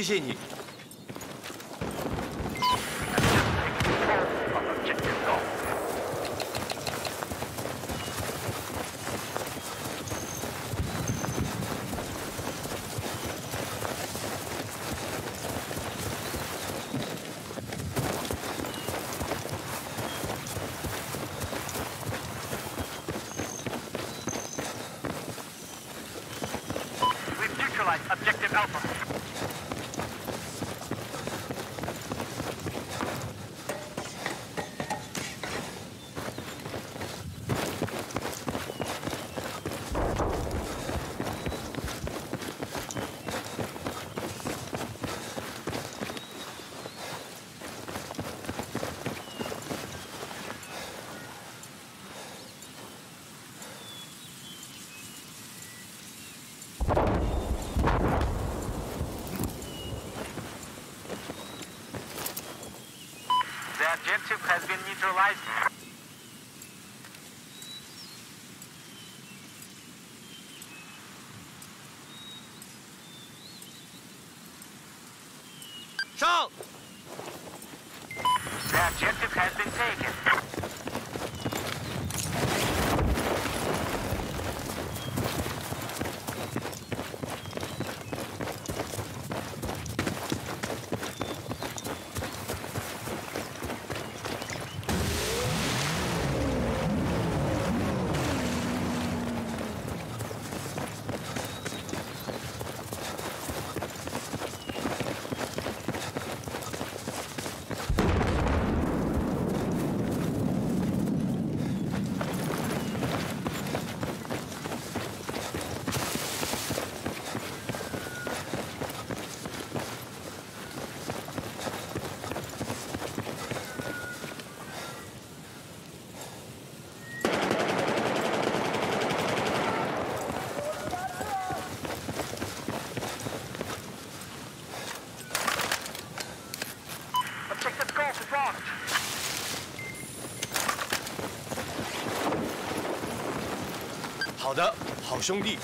исчезений. ship has been neutralized. Salt! The objective has been taken. 兄弟。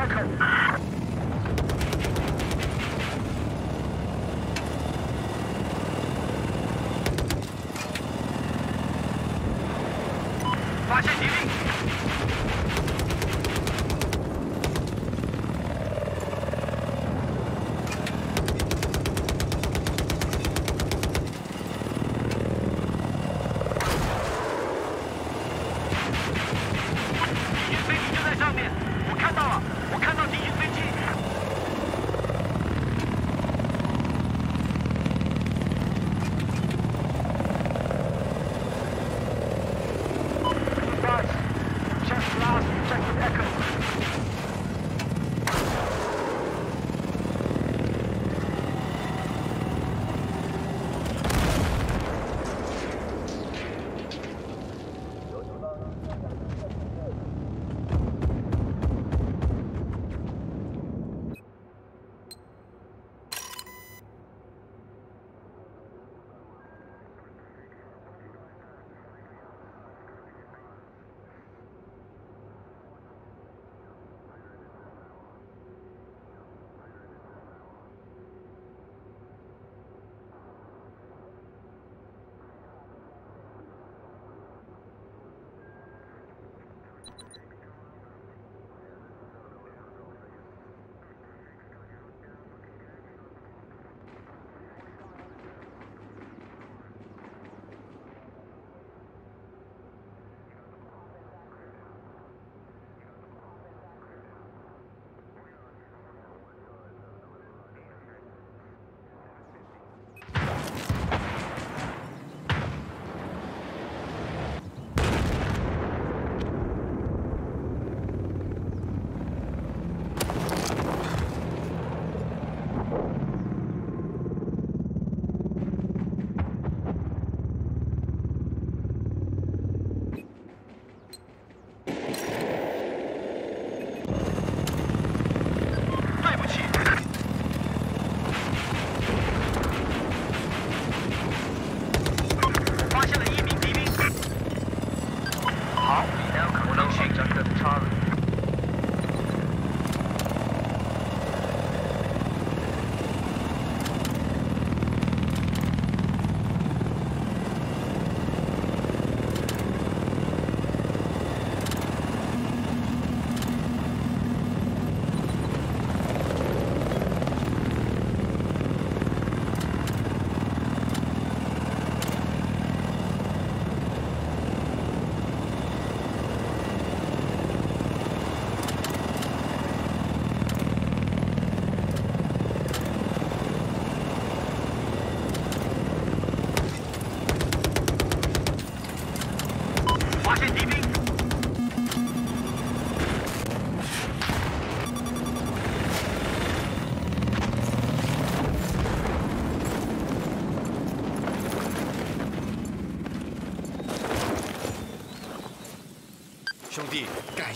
Of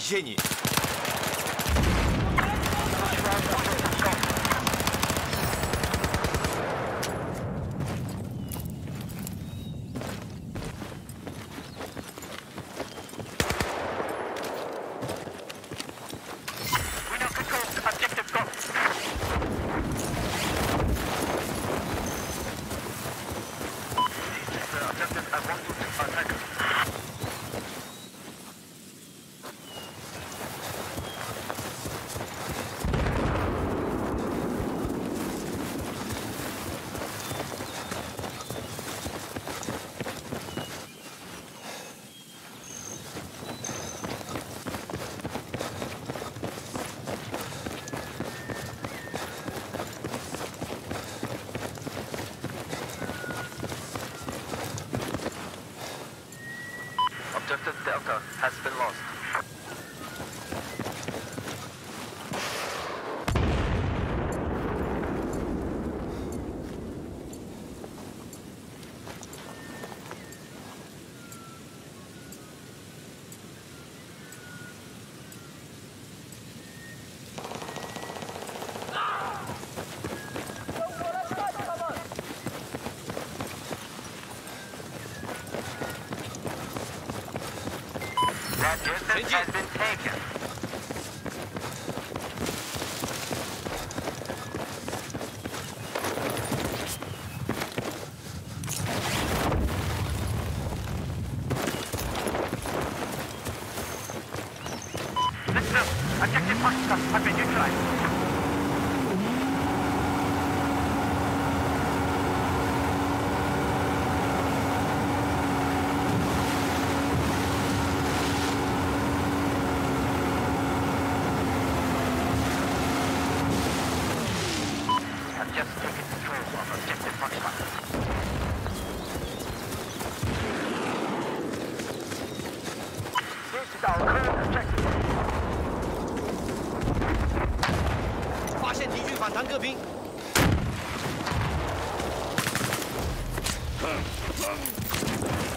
возвращении. That distance Huh? Huh?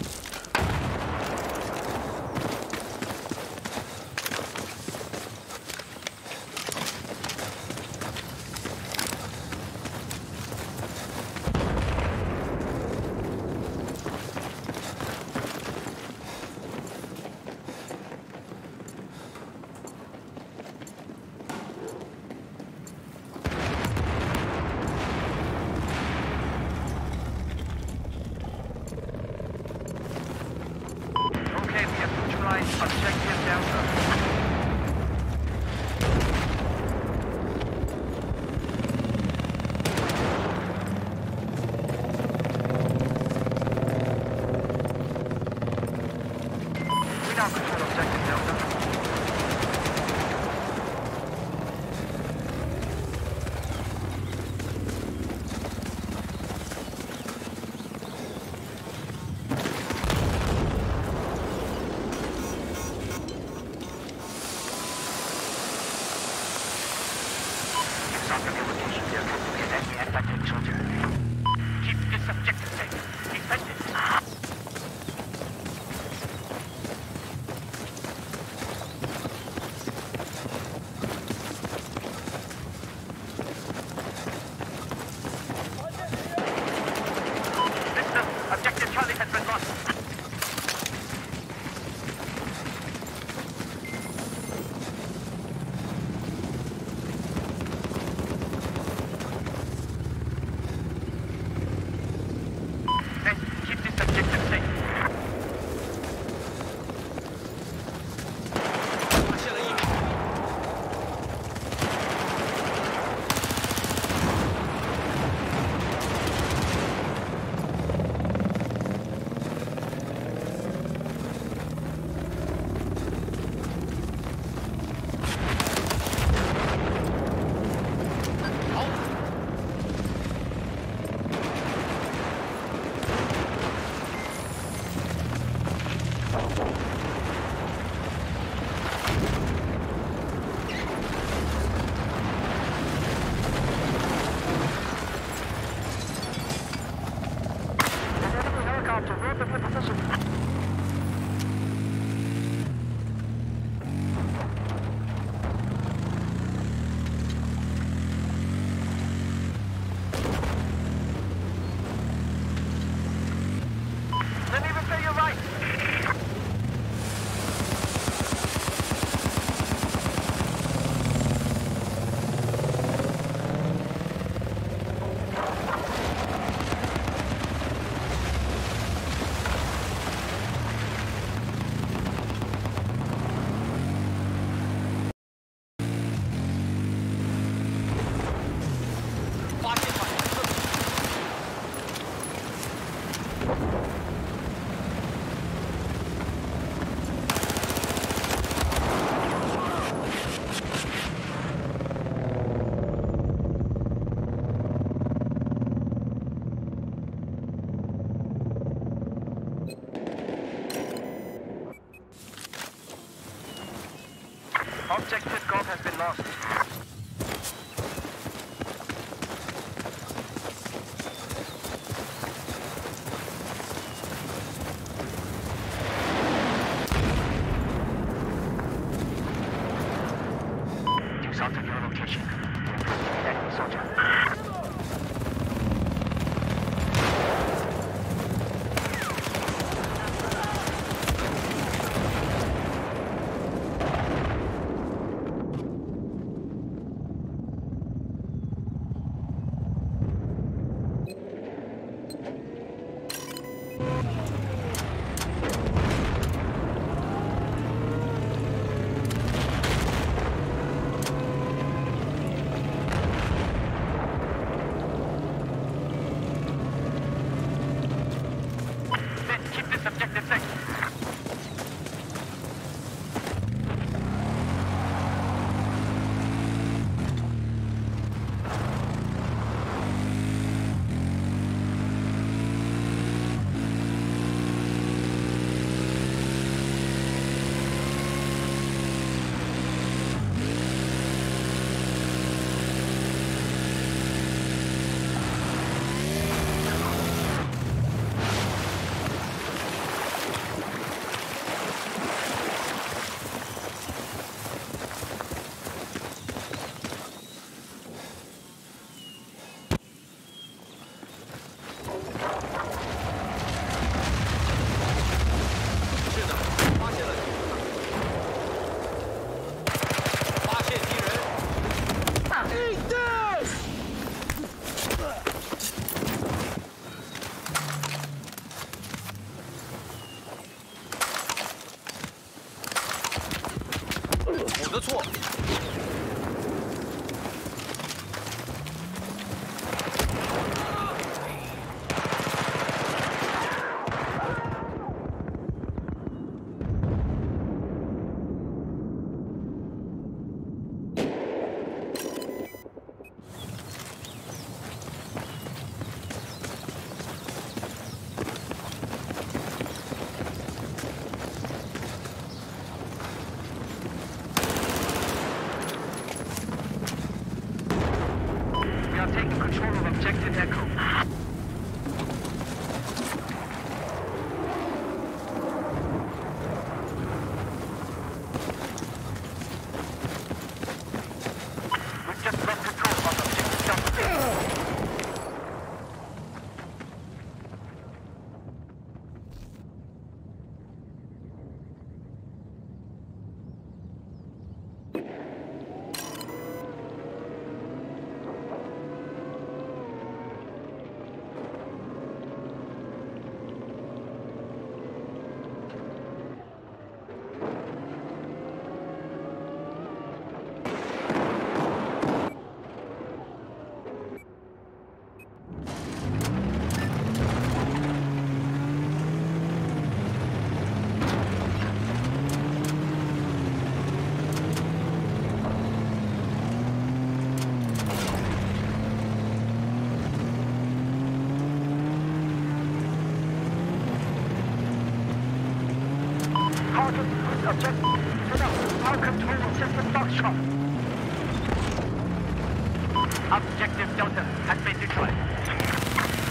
Objective Delta has been neutralized.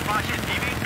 Martian TV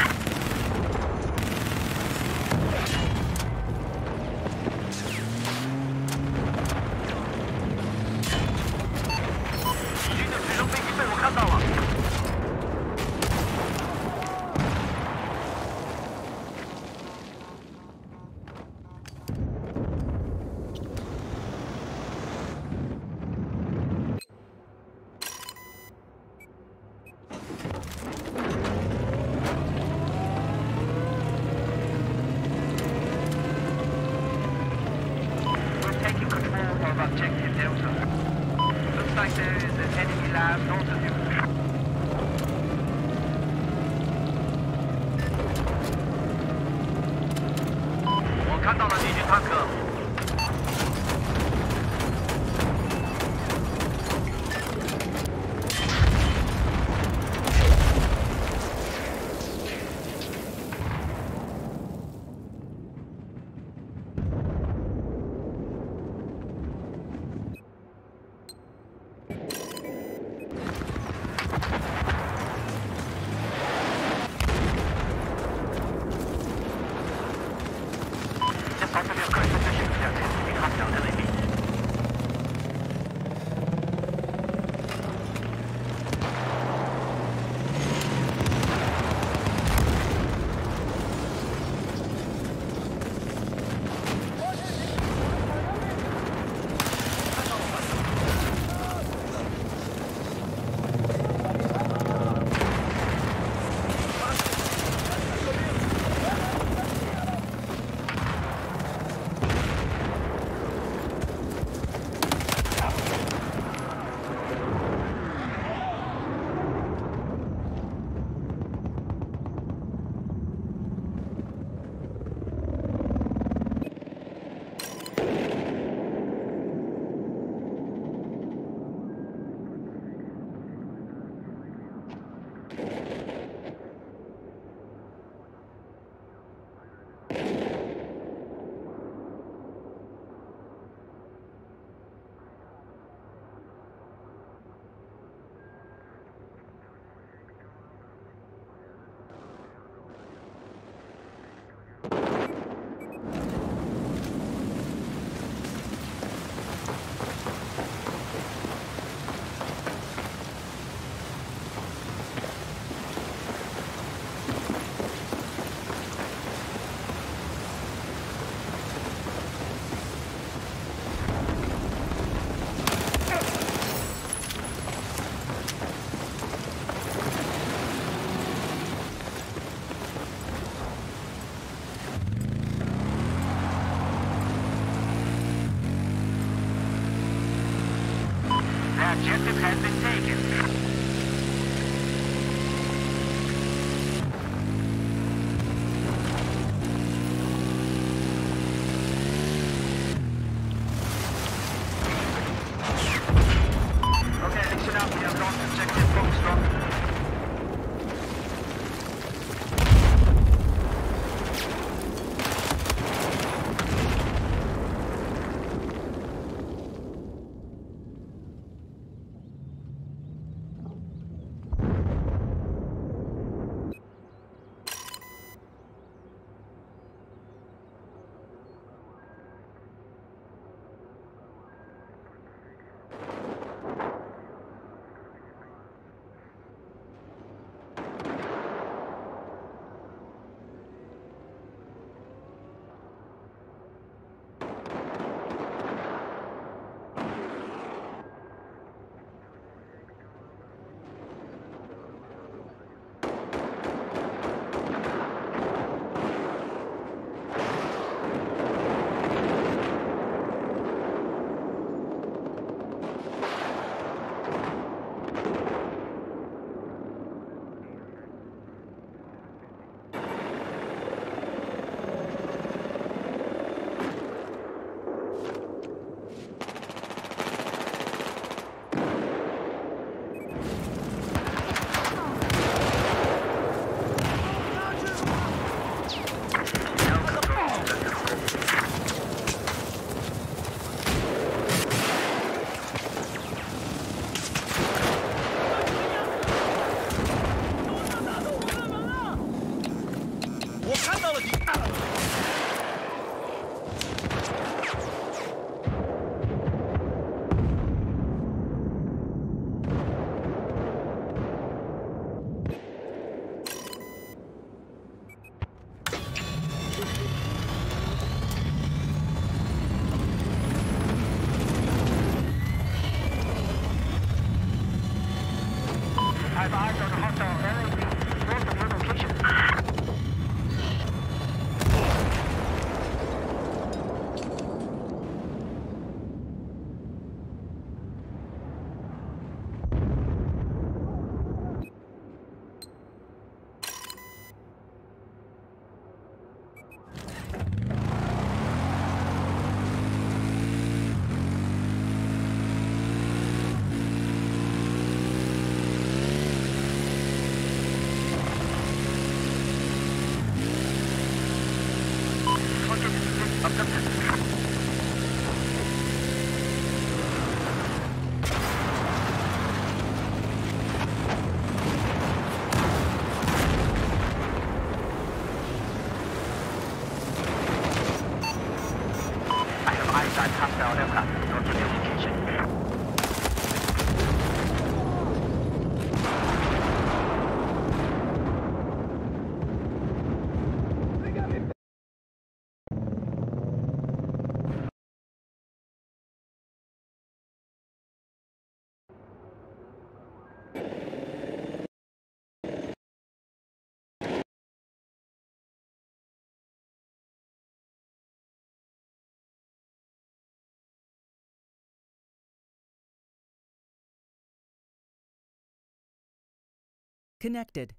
Connected.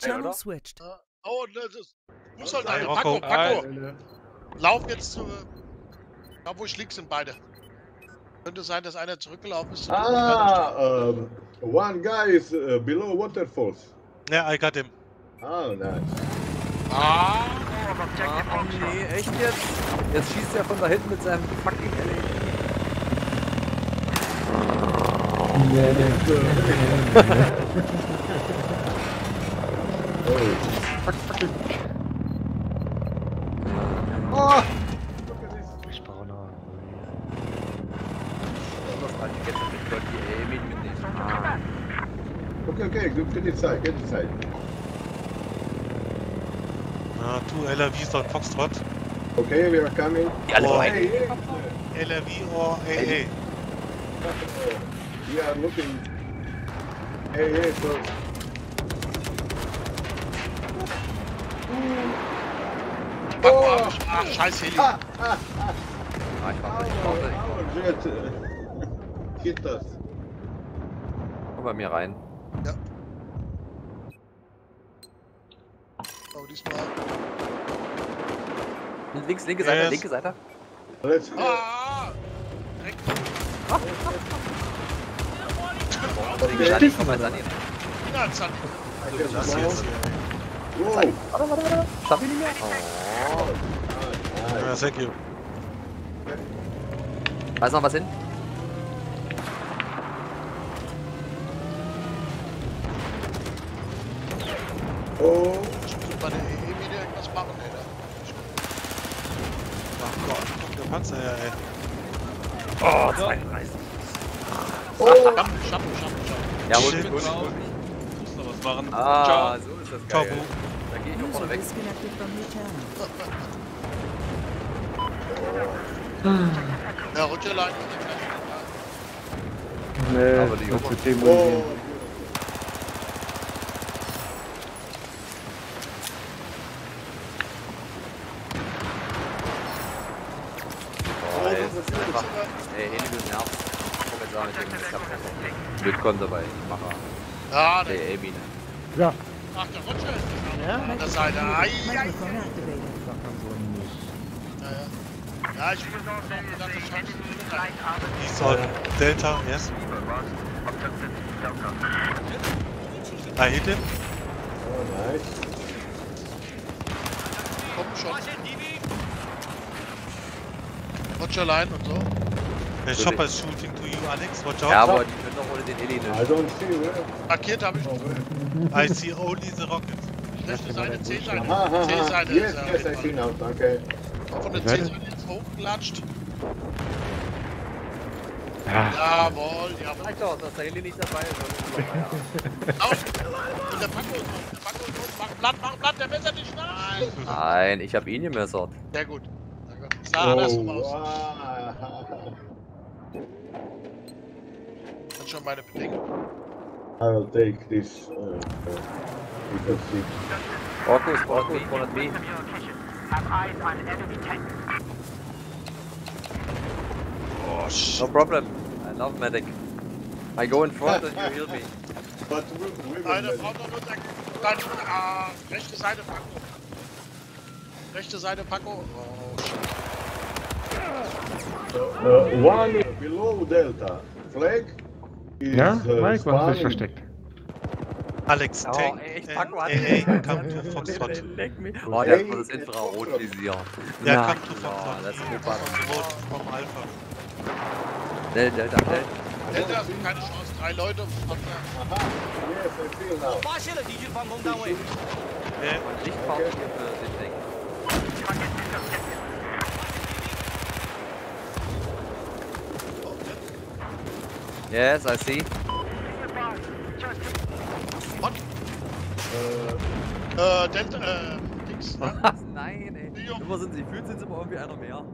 Channel switched. Oh, das ist. Fußsoldat, Hey, Paco. Paco. Lauf jetzt zu. Da, wo ich lieg, sind beide. Könnte sein, dass einer zurückgelaufen ist. Ah, um, one guy is uh, below waterfalls. Yeah, I got him. Oh, nice. Ah, Ah, nee, echt jetzt? Jetzt schießt er von da hinten mit seinem fucking LED. Oh, look at this. Spawner. Das alte Gadget mit Gott, die Amy mitnehmen. Ah. Okay, okay, good. Get inside. Get inside. Uh, two LRVs on Foxtrot. Okay, we are coming. Die alle Oh. drei. Hey, hey. LRV or AA. We are looking. Hey, hey. Paco, Oh. ich. Ach, scheiß Heli. Ah, ah, Ah, ich warte, ich our, warte. our jet uh, hit us. Komm bei mir rein. Oh, diesmal. Links, linke Seite, Yes. linke Seite. Let's go. Ah! Direkt. Linke Seite, ich komm mal an ihn. Finanzamt. I can Das smell. jetzt. Whoa. Warte, warte, warte. Schaff ich nicht mehr? Oh. Nice. thank you. Ist noch was hin. Oh, Ich muss bei der EE wieder irgendwas machen, ey. Ach Gott, guck, der Panzer her, ey. Oh, 32. oh. Schaffen, schaffen, schaffen. Ja, hol mich, hol mich, hol mich. Muss noch was machen. Ah, so ist das geil. Tabu. Da geh ich noch vorne weg. disconnected from your channel. Ja, Rutschelein. Aber die Jungs. Oh, ey, es ist einfach. Ey, Heli will nervt. Komm jetzt auch nicht irgendwie. Ich hab einfach. Willkommen dabei. Ich mache. Ja, der, Ey, Amy. ach, der Rutscher ist ja. an der Seite. Ai, ai. Ja, ja. Ja, ich will noch gedacht, das schaffst du nicht. Nein. He's on Delta, yes. I hit him. oh, nice. Komm schon. Rutschelein und so. The chopper is shooting to you, Alex. Watch Ja, out. aber doch ohne den Heli I nicht. don't see where. Markiert habe ich. I see only the rockets. Rechte Seite, C-Seite. Aha, aha, aha. C-Seite Yes, ist auf yes, I see now. Danke. Von der C-Seite jetzt hochgelatscht. Jawohl, jawohl. Reicht doch, dass der Heli nicht dabei ist. Auf! Und der Paco ist drauf, der Paco ist drauf. Mach Blatt, mach Blatt, der messert dich. Nein! Nein, ich hab ihn gemessert. Sehr gut. Sehr gut. Sah andersrum Oh, aus. wow. Das ist schon meine Bedingung. I will take this. Uh, uh, because it, Orko ist Orko ist 100 B. Have eyes on enemy tank. Oh, shit. No problem. I love Medic. I go in front and you heal me. But we, women, Eine man. Frau noch nur sagen. Dann, ah, rechte Seite Paco. Rechte Seite Paco. Oh, shit. Uh, one below Delta. Flag is Ja, eh, Mike, was ist dich versteckt? Alex, oh, Tank, ey, ich pack mal äh, an. Come to Foxtrot. Oh, der hat das Infrarotvisier. Ja, ja, come to Foxtrot. Oh, das ist Infrarot vom Alpha. Delta, Delta, Delta. Delta, keine Chance, drei Leute um Foxtrot. Aha, yes, I feel now. Five Schiller, did you find one down way? Yeah. Lichtbaum, den Deck. Yes, I see. Äh, Delta, äh, Dings, ne? Was? Nein, ey. Immer sind sie, fühlt sind immer irgendwie einer mehr.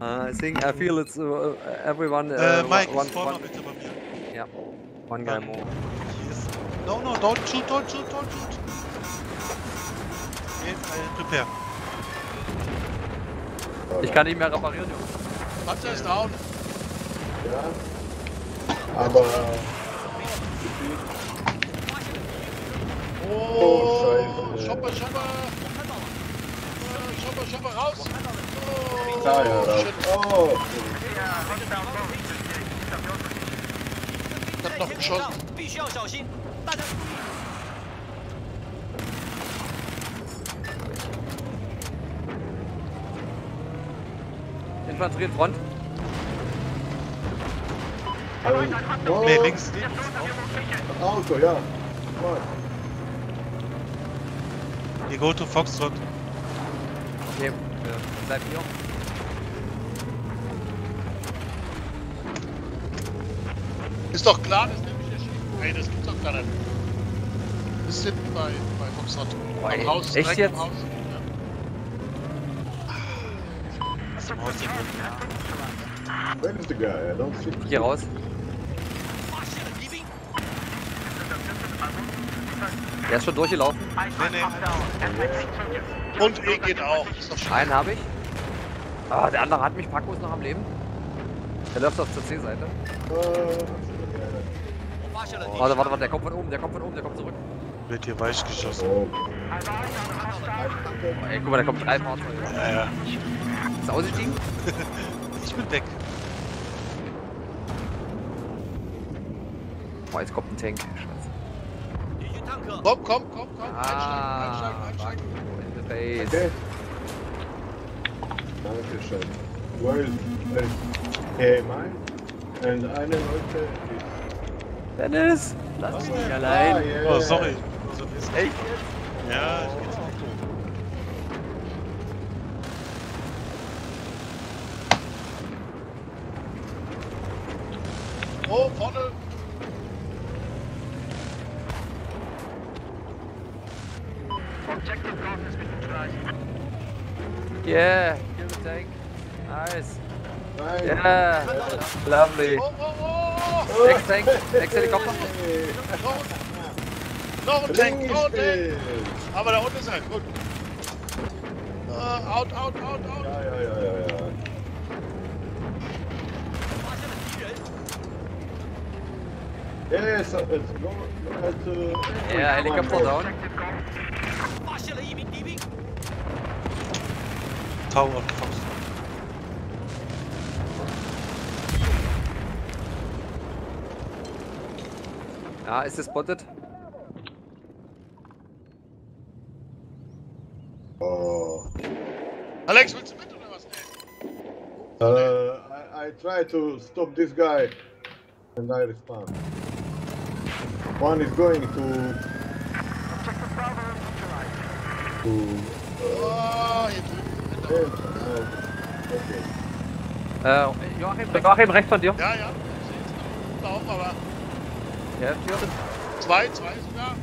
Uh, I think, I feel it's uh, everyone, uh, Äh, Mike, one, vorne one, bitte bei mir. yeah, one guy more. Ist. No, no, don't shoot, don't shoot, don't shoot. Yes, I prepare. Ich kann nicht mehr reparieren, Junge. Panzer ist down. Ja. Aber. Oh, oh, Scheiße. Schopper, Schopper! Schopper, Schopper, raus! Oh, Klar, ja, raus. Oh. Ich hab noch geschossen. Infanterie in Front oh, Nee, links, links. Auto, ja. What? You go to Foxtrot. Okay, wir bleiben hier. Ist doch klar, das nehme ich nicht. Ey, das gibt's doch gar nicht. Ist hinten bei, bei Foxtrot. Ey, Am Haus, echt direkt am jetzt? Dem Haus. Where is the guy? I don't see. Hier raus. Der ist schon durchgelaufen. Nee, nee. Und E geht auch. Einen habe ich. Ah, der andere hat mich. Paco ist noch am Leben. Der läuft auf zur C-Seite. Oh, warte, warte, warte, der kommt von oben, der kommt von oben, der kommt zurück. Wird hier weich geschossen. Oh, ey, guck mal, der kommt drei Fahrzeuge. Ja, ja. Ich bin weg. Boah, jetzt kommt ein Tank. Scheiße. Komm, komm, komm, komm. Ah, einsteigen, einsteigen, einsteigen. Okay. Dankeschön. Well, hey, mine. And eine Leute. Dennis, lass mich nicht allein. Ah, yeah. Oh, sorry. So Echt jetzt? Ja, ich geh zum Auto. Oh, vorne! Yeah, give a take. Nice. Nice. Yeah. Lovely. Oh, oh, oh. Next tank. Next Helikopter. Noch ein Tank, noch ein Tank. Aber da unten ist er. Gut. Uh, out, out, out, out. Ja, ja, ja, ja, ja. Yes, it's going to... Uh, yeah, helicopter down. Tower on Foxtrot. Ja, ist es spotted? Oh. Alex, willst du mit oder was? Uh, I, I try to stop this guy and I respond. One is going to... To... Oh, uh, okay. Äh, Joachim, Joachim, rechts von dir. Ja, ja. Ich sehe Da oben, aber Ja, hier. zwei, zwei sogar.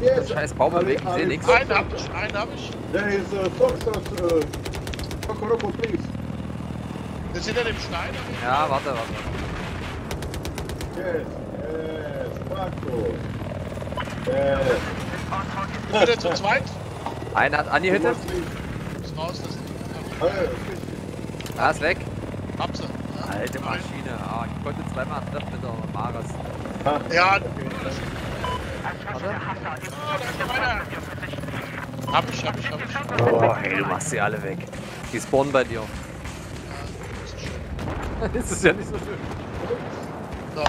Yes, Scheiß Baum bewegt, ich seh nix. Einen hab ich, einen hab ich. There is a Foxtrot, uh, Kokoroko, please. Ist hinter dem Stein. Ja, warte, warte. Yes, yes, Paco. Yes. Sind wir denn zu zweit? Einer hat angehittet. Ist raus, das Uh, Ah, ist weg. hab sie. Alte Maschine. Ah, ich konnte zweimal treffen mit der Maris. Ah, Ja. Warte. da ist noch einer. Hab ich, hab ich, hab ich. Oh, hey, du machst sie alle weg. Die spawnen bei dir. Das ist schön. das ist ja nicht so schön. So.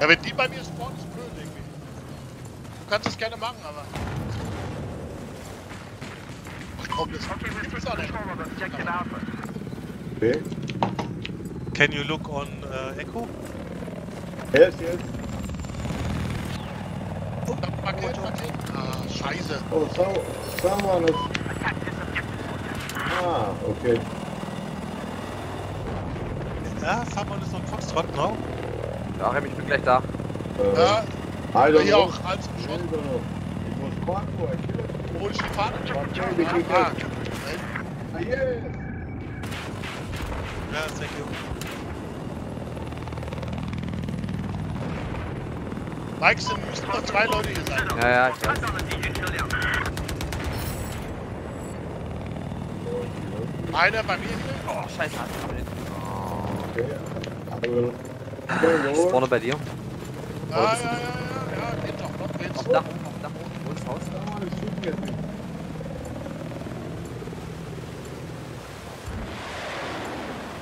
Ja, wenn die bei mir spawnen, ist blöd irgendwie. Du kannst das gerne machen, aber. Ach komm, das. Control of objective Alpha. Okay. Can you look on uh, Echo? Yes, yes. Oh, da markiert, markiert. Ah, scheiße. Oh, so, someone is. Ah, okay. Ja, someone is on Foxtrot now. Achim, ich bin gleich da. Uh, Ja, I don't hier know. auch als geschossen. It was Marco, I killed him. Hol ich die Fahne? Ah. Ah, yes. Ja, thank you. Mike, es müssen noch zwei Leute hier sein. Ja, ja, ich weiß. Einer bei mir hier. Oh, scheiße, hat mich Okay. I will go over. Spawner bei dir. Ja, ja, ja, Dach, auf dem Dach oben, wo ist das Haus? Someone is shooting at me.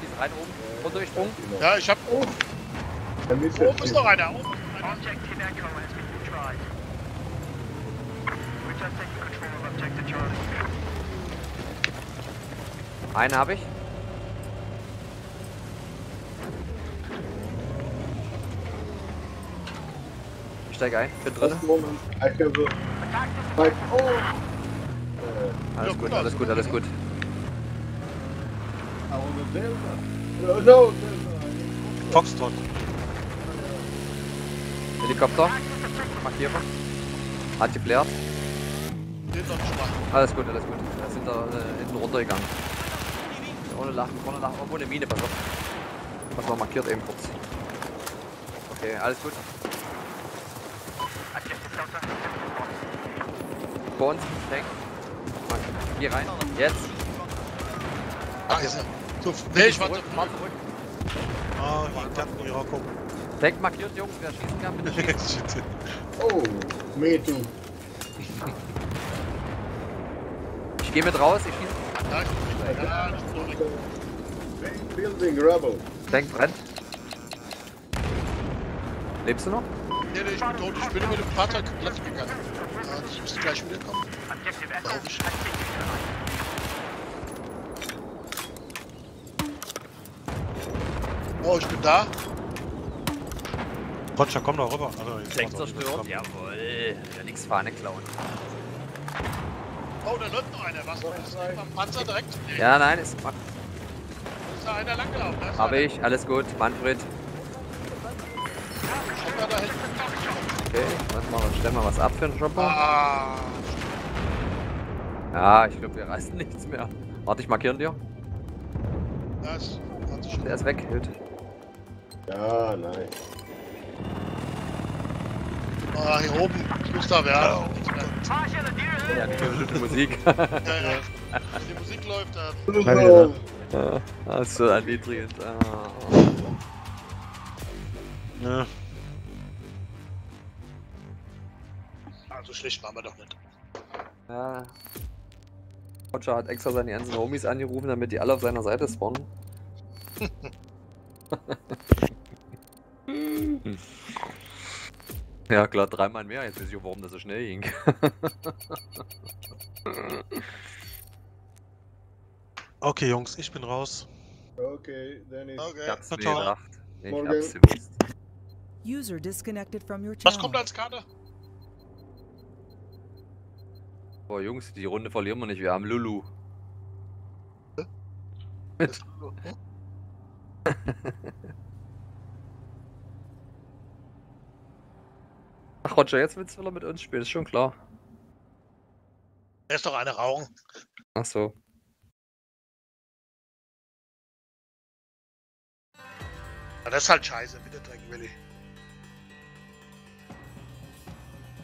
Die ist rein oben, runtergesprungen. Ja, ich hab. Oh. I missed Oben ist noch einer. Oben ist noch einer. Objective Echo has been neutralized. We're just taking control of objective Charlie. Einen habe ich. Ich steige ein, bin drin. Moment. Oh. Uh, Alles gut, alles gut, alles gut. No. Foxtrot. Helikopter. Markiere. Hat machen. Alles gut, alles gut. Da sind da äh, hinten runtergegangen. Ohne Lachen, ohne Lachen. Irgendwo eine Mine, pass auf. Was noch markiert eben kurz. Okay, alles gut. Objective Delta. Vor uns, Tank. Hier rein. Jetzt. Ah, ist er. So, nee, ich warte. zurück, zurück. Oh, he got me, Rocco. Tank markiert, Jungs. Wer schießen kann, bitte schießen. Oh, me too. Ich gehe mit raus, ich schieße. Ja, Building rubble. Tank brennt. Lebst du noch? Nee, nee, ich bin tot. Ich bin mit dem Fahrzeug Platz gegangen. Müsste gleich wiederkommen. Objective Echo. Glaub ich. Oh, ich bin da. Roger, komm doch rüber. Also, Tank zerstört. Jawohl. Ja, nix Fahne klauen. Oh, da läuft noch einer. Was? Ist am Panzer direkt? Ja, nein, ist. ist da einer langgelaufen. Einer. ich, alles gut. Manfred. Okay, warte mal, stellen wir was ab für einen Shopper. Ah, Ja, ich glaube, wir reißen nichts mehr. Warte, ich markieren dir. das hat sich schon. Der ist weg. Gut. Ja, nice. Ah, hier oben. Gustav, ja. nichts mehr. Ja, die Musik. Ja, ja. Wenn die Musik läuft, dann. Oh, Ja, das ist so erniedrigend. Ah. Ja. Also schlecht waren wir doch nicht. Ja. Roger hat extra seine ganzen Homies angerufen, damit die alle auf seiner Seite spawnen. ja klar, dreimal mehr. Jetzt weiß ich auch, warum das so schnell ging. Okay, Jungs, ich bin raus. okay, it's Okay. Ich hab's mir gedacht. Ich Morgen. hab's gewusst. User disconnected from your channel. Was kommt als Karte? Boah, Jungs, die Runde verlieren wir nicht. Wir haben Lulu. Mit Ach, Roger, jetzt willst du wieder mit uns spielen, ist schon klar. Da ist doch eine rauchen. Ach so. Ja, das ist halt scheiße mit der Dreck, Willi.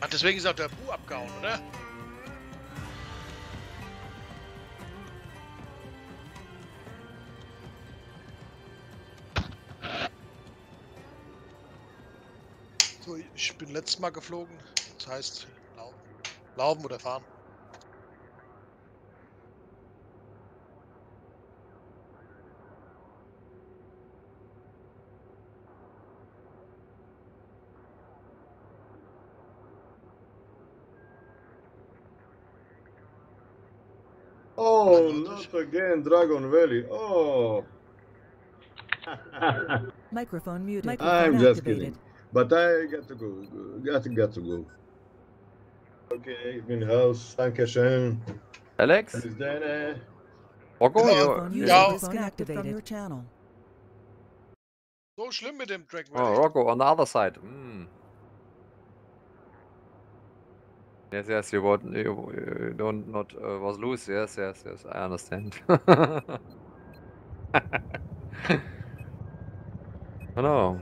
Ach, deswegen ist auch der Bu abgehauen, oder? So, ich bin letztes Mal geflogen. Das heißt, laufen, laufen oder fahren. Oh, not again, Dragon Valley. Oh. Microphone muted. I'm just kidding. But I got to go. Got, got to go. Okay, ich bin raus. Dankeschön. Alex? Bis dann. äh. Rocco? Ja. Jo- Microphone user Ja. disconnected from your channel. So schlimm mit dem Dragon Oh, Valley. Rocco, on the other side. Mm. Yes, yes, you, want, you, you don't not uh, was loose. Yes, yes, yes. I understand. Genau.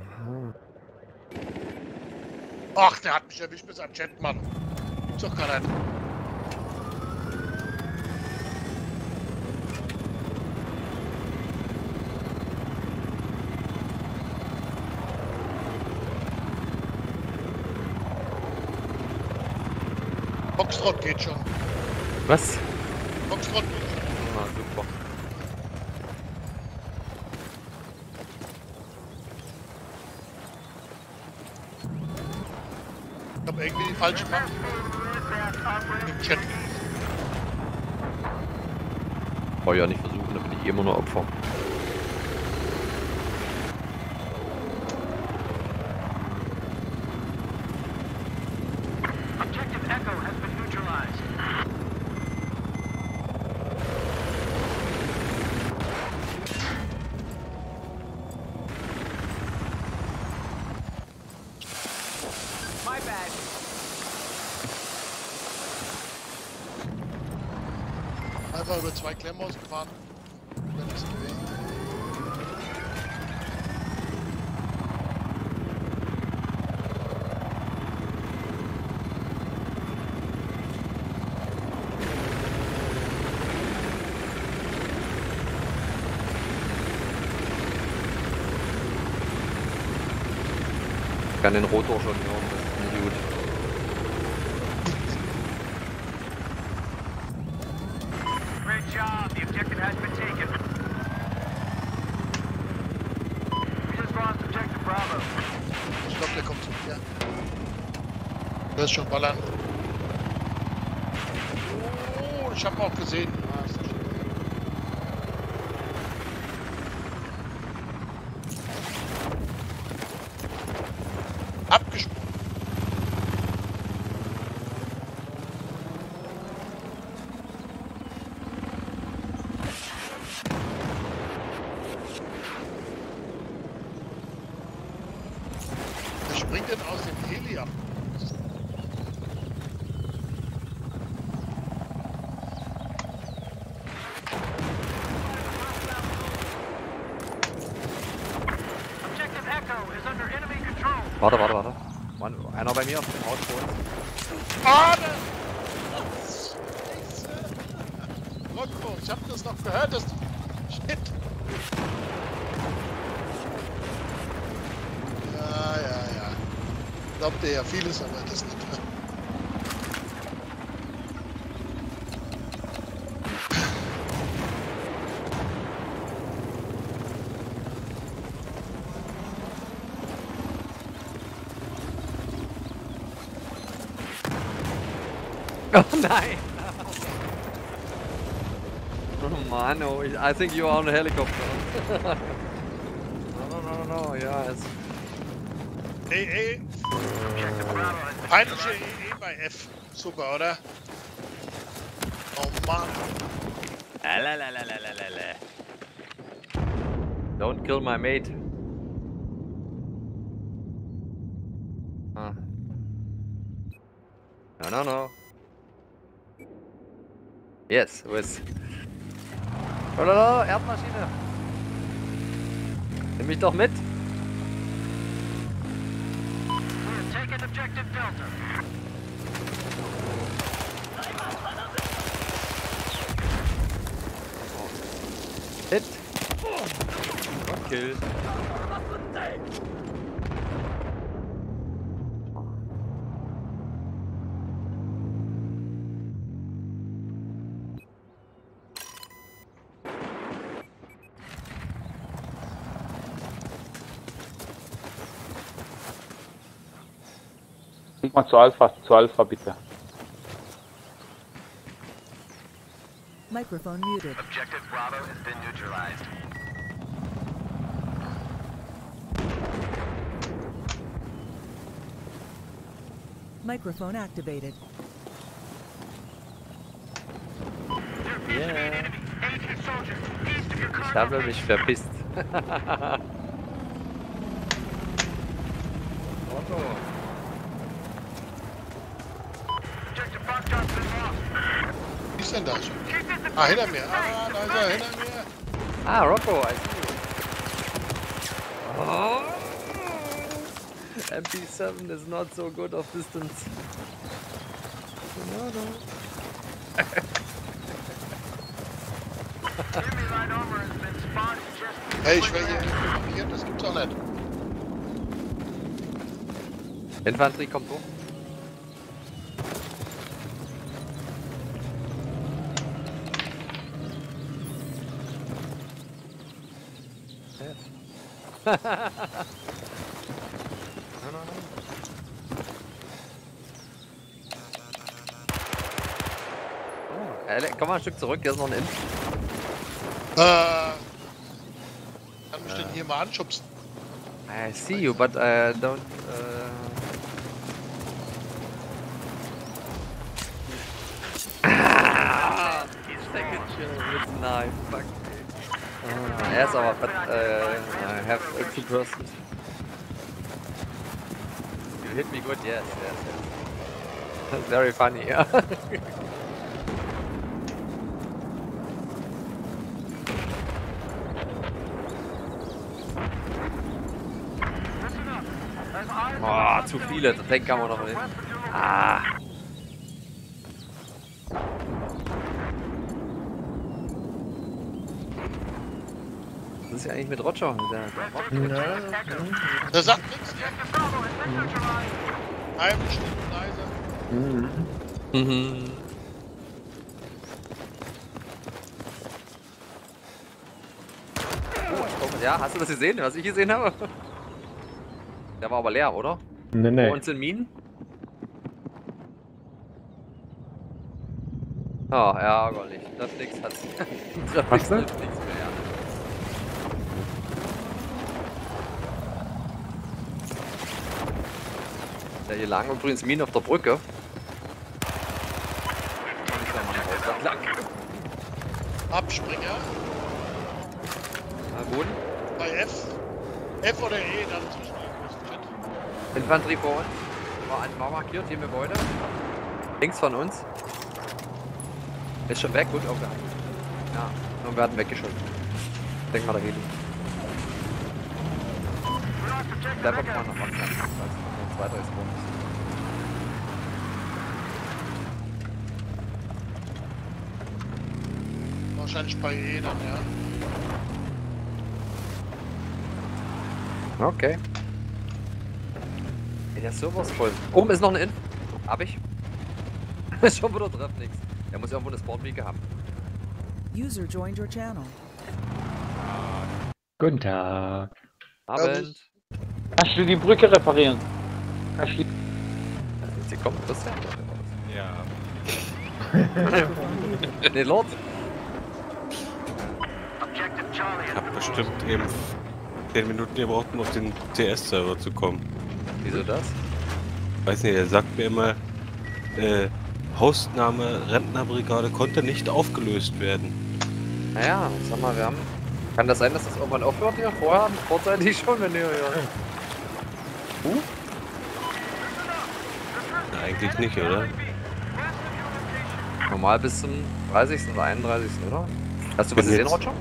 Ach, der hat mich erwischt mit seinem Chat, Mann. Ist doch gar nicht. Foxtrot geht schon. Was? Foxtrot geht schon. Ah, super. Ich falsche gemacht. Im Chat. Brauche ja nicht versuchen, da bin ich eh immer nur Opfer. Objective Echo has been neutralized. My bad. Einfach über zwei Klemmen ausgefahren. Dann ist Weg. Ich kann den Rotor schon hören, das ist nicht gut. Great job. The objective has been taken. We just lost objective Bravo. Ich glaube, der kommt zurück, ja. Der ist schon ballern. Oh, ich habe auch gesehen. Ah, ist das schon. Abgesprungen. Wer springt denn aus dem Heli ab? Objective Echo is under enemy control. Warte, warte, warte. Mann, einer bei mir auf dem Haus vor uns. Ah, der- Scheiße. Rocco, ich hab das noch gehört, dass du... Shit. Ja, ja, ja. Glaubt ihr ja vieles, aber das nicht. ne? Oh nein! Oh Mann, oh, ich- I think you are on a helicopter. no, no, no, no, no, ja, es. Neutralized. EE bei F. Super, oder? Oh Mann. Lalalalalalala. Don't kill my mate. Ah. No, no, no. Yes, with. Oh, no, no, Erdmaschine. Nimm mich doch mit. Hit. Und Kill. Mal zu Alpha, zu Alpha bitte. Microphone muted. Objective Bravo has been neutralized. Microphone activated. Yeah. Agent soldier, east of your Ich habe mich verpisst. Ah, hinter mir. Ah, da ist er, hinter mir. Ah, Rocco, I see you. Oh. MP7 is not so good of distance. Just Hey, ich will hier informieren, das gibt's auch nicht. Infanterie kommt hoch. Oh, äh, komm mal ein Stück zurück, hier ist noch ein Inf. Äh. Kann mich denn hier mal anschubsen? I see you, but uh, don't. Uh... Ah, second kill with knife. Fuck. Ist aber, but uh, I have a two person. You hit me good, yes, yes, yes. Very funny, yeah. Oh, zu viele, das Tank kann man noch nicht. Ah. Ist ja eigentlich mit Roger? Der, der Der sagt nichts. Halbe Stunde leise. Mhm. Oh. Ja, hast du das gesehen, was ich gesehen habe? Der war aber leer, oder? Nee, Vor nee. uns sind Minen. Ah, ärgerlich. Das nix hat. das Was nix denn? hilft nichts mehr. Ja, hier lagen übrigens Minen auf der Brücke. Lang. Abspringer. Na gut. Bei F. F oder E, dann zwischen den. Infanterie vor uns. War, an- war markiert, hier im Gebäude. Links von uns. Ist schon weg, gut, okay. Ja, und wir hatten weggeschossen. Denk mal, da geht die. Da kommt man noch was. Ein vor uns. Wahrscheinlich bei dann, ja. Okay. Ey, der Server ist voll. Oben ist noch eine Inf. Hab ich. schon wieder trifft nichts. Der muss irgendwo eine Spawnwiege haben. User joined your channel. Guten Tag. Abend. Kannst du die Brücke reparieren? Sie kommt, das ist Ja. ja. Nee, Lord. Objective Charlie Ich hab bestimmt eben 10 Minuten gebraucht, um auf den TS-Server zu kommen. Wieso das? Weiß nicht, er sagt mir immer, äh, Hostname Rentnerbrigade konnte nicht aufgelöst werden. Naja, sag mal, wir haben. Kann das sein, dass das irgendwann aufhört hier? Vorher? Vorzeitig schon, wenn ihr. Ja. Na, eigentlich nicht, oder? Normal bis zum 30. oder 31. oder? Hast du was gesehen, Roger?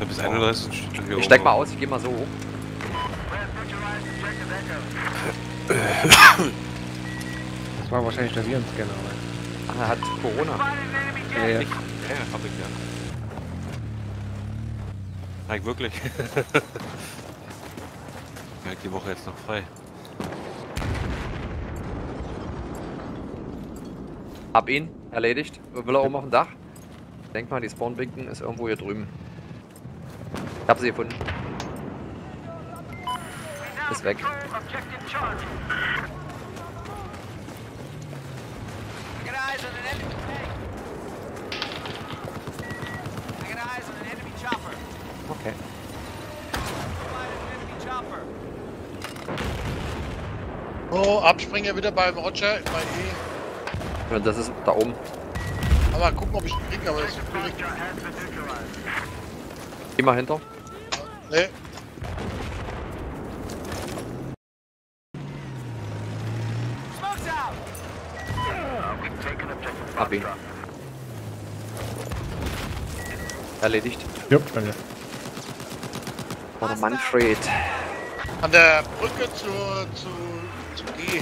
Ja, bis 31 steht hier Ich steig oben. mal aus, ich geh mal so hoch. Das war wahrscheinlich der Virenscanner. Ah, er hat Corona. Ja, ja. Ja, hab ich ja. Nein, wirklich. ja, die Woche jetzt noch frei. Hab ihn erledigt. Will er oben auf dem Dach? Denk mal, die Spawnbinken ist irgendwo hier drüben. Ich hab sie gefunden. Ist weg. Okay. Oh, Abspringer wieder beim Roger, bei E. Ja, Das ist da oben. Aber gucken, ob ich ihn kriege, aber das ist schwierig. Geh mal hinter. Nee. Hab ihn. Erledigt. Jupp, danke. Oder Manfred. an der Brücke zur, zu, zu G.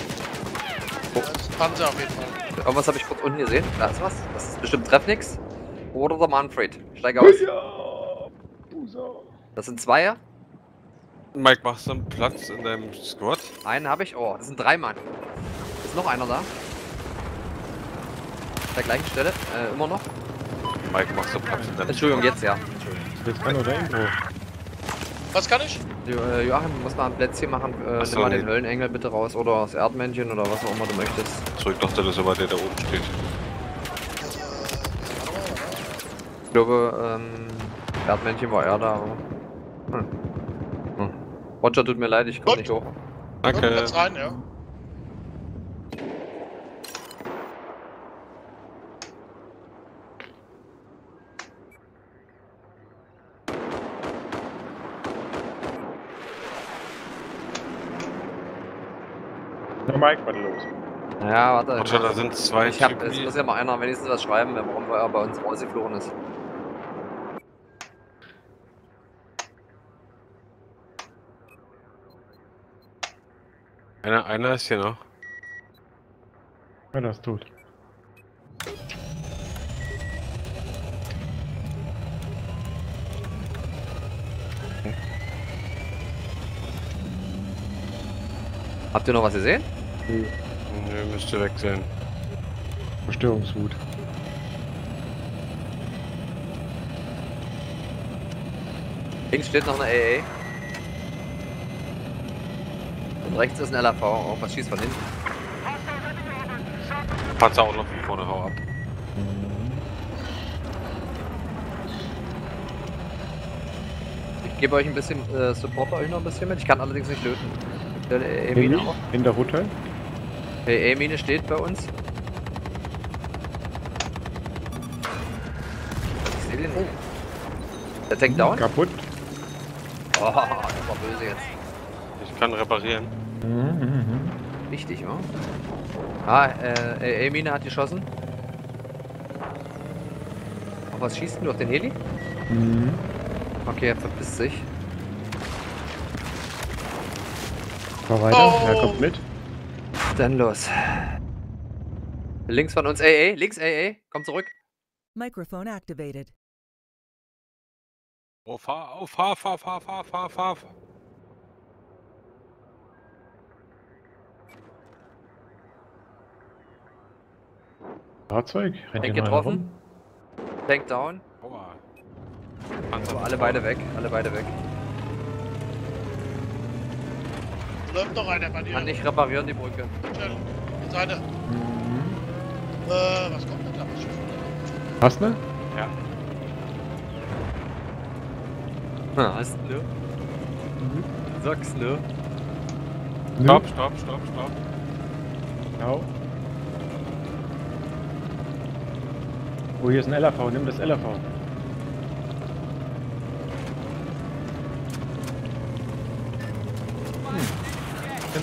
Das ist Panzer auf jeden Fall. Irgendwas habe ich kurz unten gesehen. Da ist was. Das ist bestimmt Treffnix. Oder der Manfred. Steig aus. Das sind zwei. Mike, machst du einen Platz in deinem Squad? Einen habe ich. Oh, das sind drei Mann. Ist noch einer da? Der gleichen Stelle. Äh, immer noch. Mike, machst du Platz in deinem Entschuldigung, jetzt ja. Das kann oder Intro. Was kann ich? Jo, äh, Joachim, du musst mal ein Plätzchen machen. Äh, so, nimm mal nee. den Höllenengel bitte raus. Oder das Erdmännchen oder was auch immer du möchtest. Zurück doch der so weit, der da oben steht. Ich glaube, ähm, Erdmännchen war er da. Aber... Hm. Hm. Roger, tut mir leid, ich komme nicht hoch. Danke. Jetzt rein, ja. Mike, was los? Ja, warte. Roger, da sind zwei Ich hab, es muss ja mal einer wenigstens was schreiben, warum er bei uns rausgeflogen ist. Einer, einer ist hier noch. Das ist tot. Habt ihr noch was gesehen? Nö. Nö, müsste weg sein. Verstörungswut. Links steht noch eine AA. Und rechts ist ein LAV. Oh, was schießt von hinten? Panzer auch noch von vorne, hau ab. Ich gebe euch ein bisschen äh, Support euch noch ein bisschen mit. Ich kann allerdings nicht löten. AA-Mine auf. In der Hotel? AA-Mine steht bei uns. Ich sehe den. Oh. Der Tank down? Kaputt. Oh, das war böse jetzt. Ich kann reparieren. Wichtig, ja? Ah, äh, AA-Mine hat geschossen. Auf was schießt denn du? Auf den Heli? mhm. Mhm. Okay, er verpisst sich. Fahr weiter, Oh. er kommt mit. Dann los. Links von uns AA, links AA, komm zurück. Microphone activated. Oh, fahr, oh, fahr, fahr, fahr, fahr, fahr, fahr. Fahrzeug? Rennt Tank getroffen. Tank down. Aua. So, alle beide weg, alle beide weg. Läuft noch einer bei dir. Kann nicht reparieren die Brücke. Schnell. Die Seite. Mhm. Äh, was kommt denn da? Hast du? Ha, Hast du? Sagst du? Stopp, stopp, stopp, stopp. Genau. Oh, hier ist ein LAV, nimm das LAV.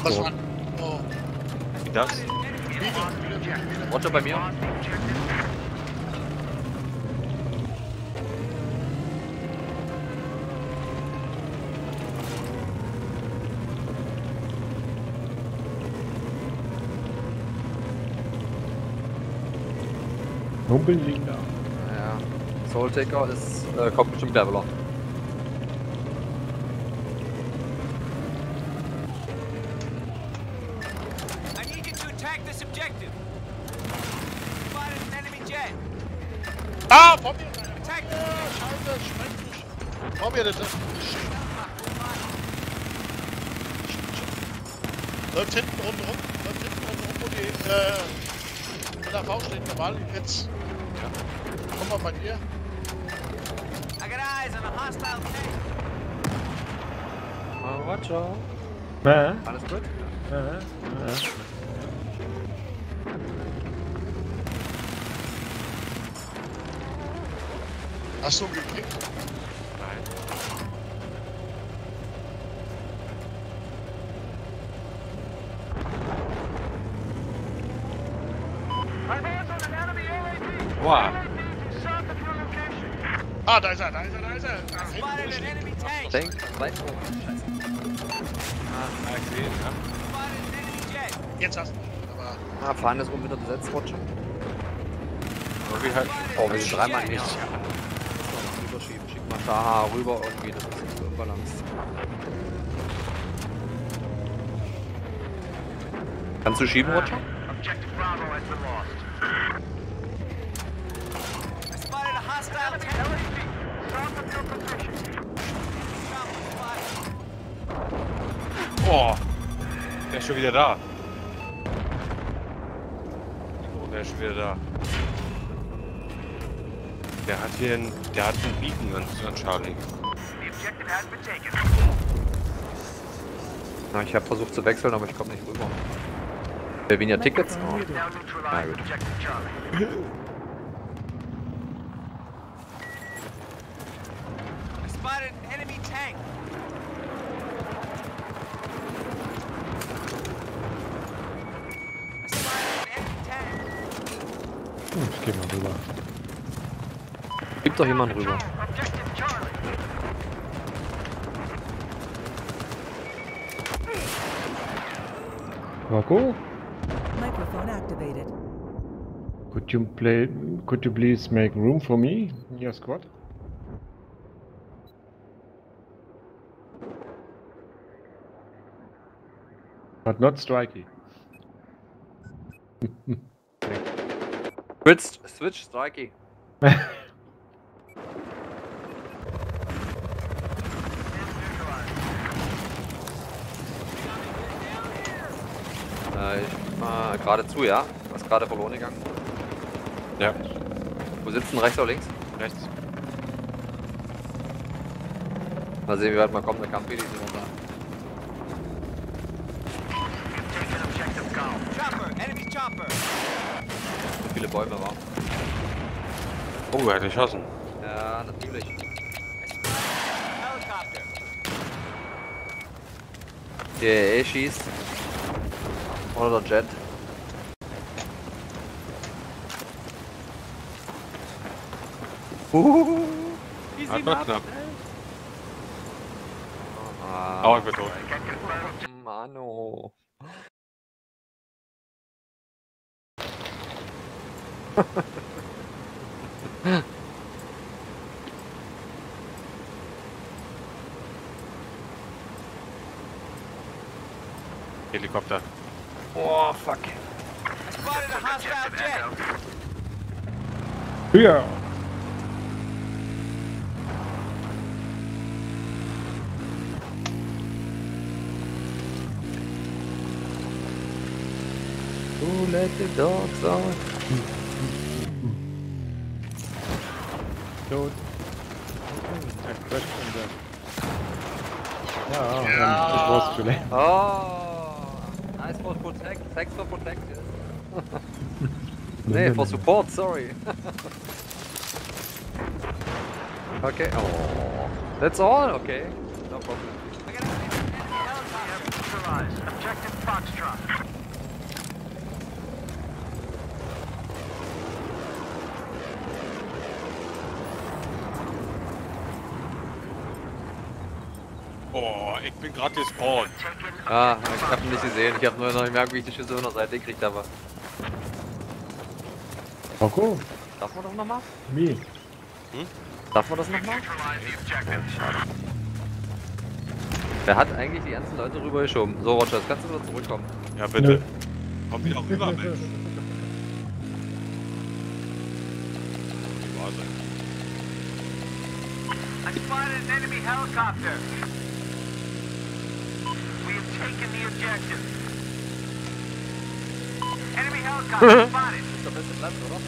Oh. Wie das? Roger bei mir. Humpeln liegen da. Ja. Soul Taker ist, äh, kommt bestimmt Leveler. Ja, Alles gut? ja, ja. Hast du ihn gekriegt? Wow. Ah, da ist er, da ist er, da ist er. Ah, hinten Spotted durch. an enemy tank. Tank, bleib oh, scheiße. Ah, gesehen, ja. Spotted an enemy jet. Jetzt hast du ihn. Aber Ah, fahren ist oben wieder besetzt, Roger. Irgendwie halt. Oh, wir sind dreimal nicht. Rüberschieben, schieb mal Shaha rüber irgendwie, das ist so unbalanced. Kannst du schieben, Roger? Objective Bravo has been lost. I spotted a hostile tank. South of your position. Oh. Der ist schon wieder da. Oh, der ist schon wieder da. Der hat hier einen, der hat einen Beacon an, an Charlie. Na, ich habe versucht zu wechseln, aber ich komme nicht rüber. Wer weniger Tickets? Oh. Na gut. objective Charlie. I spotted an enemy tank. I spotted an enemy tank. Hm, Ich geh mal rüber. Doch jemand rüber. Marco, Microphone activated. could you play? Could you please make room for me in your squad? But not strikey. Switch, switch, strikey. Äh, ich mal gerade zu, ja? Was gerade verloren gegangen? Ja, Wo sitzen rechts oder links? rechts. Mal sehen, wie weit man kommt. Der Kampf geht nicht runter. So viele Bäume war. Oh, er hat geschossen. Ja, natürlich. Der eh schießt. Oder der Jet. Uhuhu. Hat war knapp. Ah, Aber ich bin tot. Mano. Helikopter. Fuck. I spotted a hostile jet. Ja. Who let the dogs out? Don't. I question that. Ja, Ja. um, it was too late. Oh, nice for protect. Thanks for protect. Yes. nee, for support. Sorry. okay. Oh, that's all. Okay. No problem. I got an enemy helicopter. Neutralized. Objective Foxtrot. Oh, ich bin gerade gespawnt. Ah, ich hab ihn nicht gesehen. Ich hab nur noch gemerkt, wie ich die Schüsse von der Seite gekriegt habe. Marco, Darf man das nochmal? wie? Darf man das nochmal? Schade. Wer hat eigentlich die ganzen Leute rübergeschoben? So, Roger, jetzt kannst du wieder zurückkommen. Ja, bitte. Komm wieder rüber, Mensch. Die Wahl sein. I spotted an enemy helicopter. We have taken the objective. Enemy helicopter spotted. ist der beste Platz, oder?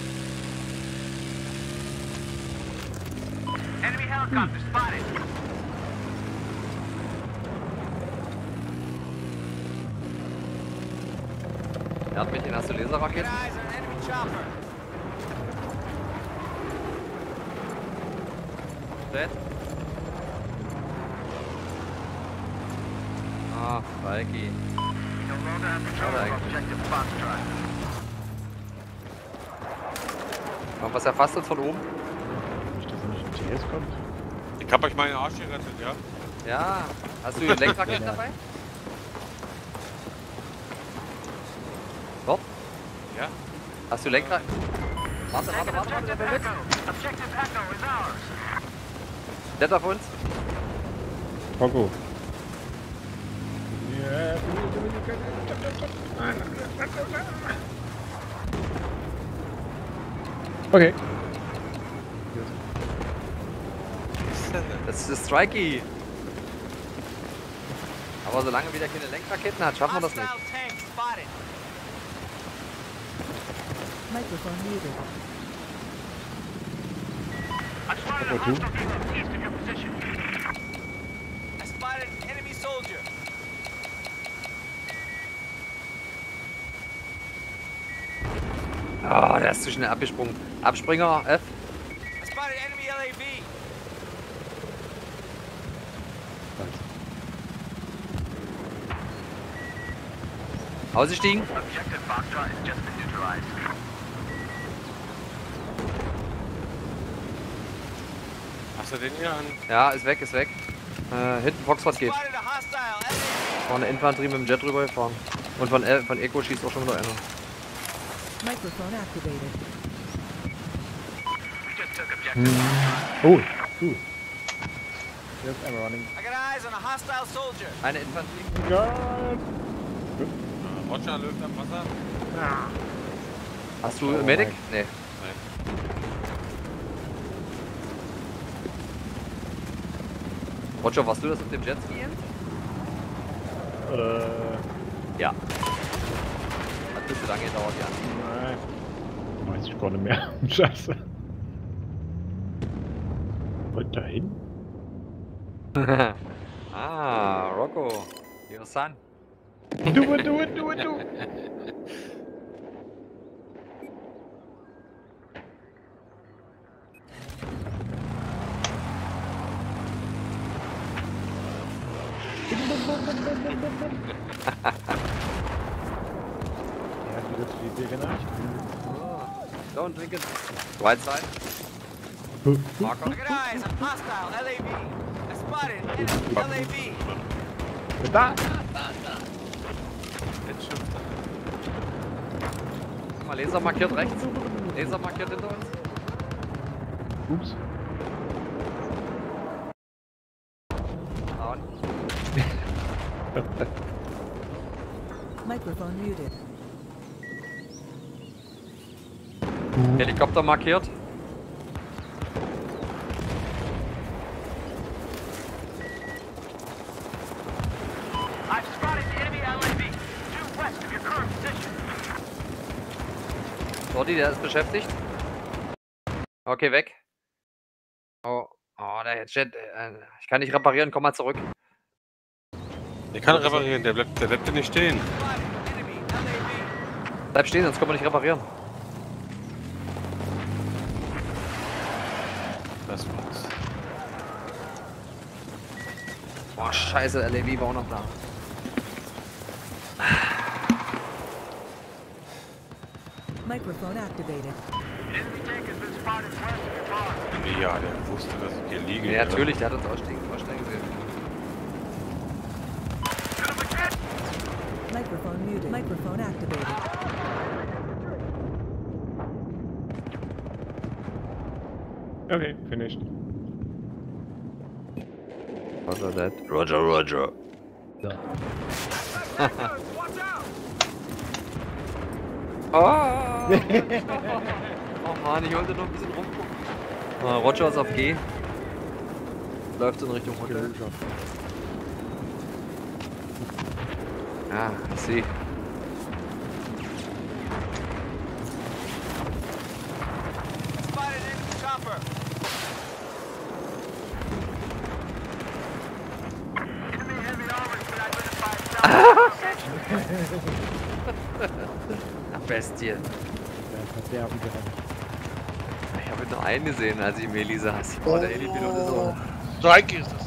Enemy helicopter spotted. Er hat mich in hast du Laserraketen? eyes on an enemy chopper. Dead. Ah, Falki. Und was erfasst uns von oben? Nicht, dass nicht ein TS kommt. Ich hab euch meinen Arsch gerettet, ja? Ja. Hast du Lenkraketen dabei? Dort? Ja? Hast du Lenkraketen? Warte, warte, warte, warte, der objective will mit. Objective Echo is ours. Der auf uns. Poco. Okay. Das ist Strikey. Aber solange wieder keine Lenkraketen hat, schaffen wir das nicht. Microphone muted. I spotted a Echo two. hostile vehicle east of your position. I spotted an enemy soldier. Zu schnell abgesprungen. Abspringer, F. Ausgestiegen. Hast du den hier an? Ja, ist weg, ist weg. Äh, hinten Foxtrot geht. Vorne Infanterie mit dem Jet rübergefahren. Und von, El von Echo schießt auch schon wieder einer. Microphone activated. We just took objective Oh, du. Yes, I'm running. I got eyes on a hostile soldier. Eine Infanterie. God. Roger läuft am Wasser. Hast du Oh Medic? mein. Nee. Roger, warst du das auf dem Jetski? Äh, Ja. Hat ein bisschen lange gedauert, ja. Weiß ich gar nicht mehr. Scheiße. Und dahin? ah, Rocco. Your son. Du, du, du, du. Er hat wieder zu die Wege nach. Don't drink it. Right side. Marker. Eyes on hostile LAV. I spotted enemy LAV. Da! Jetzt. Guck Mal Laser markiert rechts. Laser markiert hinter uns. Ups. Und Microphone muted. Helikopter markiert. I've spotted the enemy LAV due west of your current position. Sorry, der ist beschäftigt. Okay, weg. Oh, oh der Jet. Äh, ich kann nicht reparieren, komm mal zurück. Der kann reparieren, der bleibt, der bleibt ja nicht stehen. Bleib stehen, sonst können wir nicht reparieren. Das war's. Boah, scheiße, der LAV war auch noch da. Microphone activated. Ja, der wusste, dass ich hier liege. Ja, natürlich, der hat uns aussteigen, aussteigen sehen. Microphone muted. Microphone activated. Okay, finished. Roger that. Roger, Roger. oh! oh Mann, ich wollte noch ein bisschen rumgucken. Ah, Roger ist auf G. Läuft in Richtung Hotel. Ja, ich sehe. Na, Bestie. Der Verderben gerannt. Ich habe nur einen gesehen, als ich im Heli saß. Oh, der Heli-Pilot ist so. Strike ist es.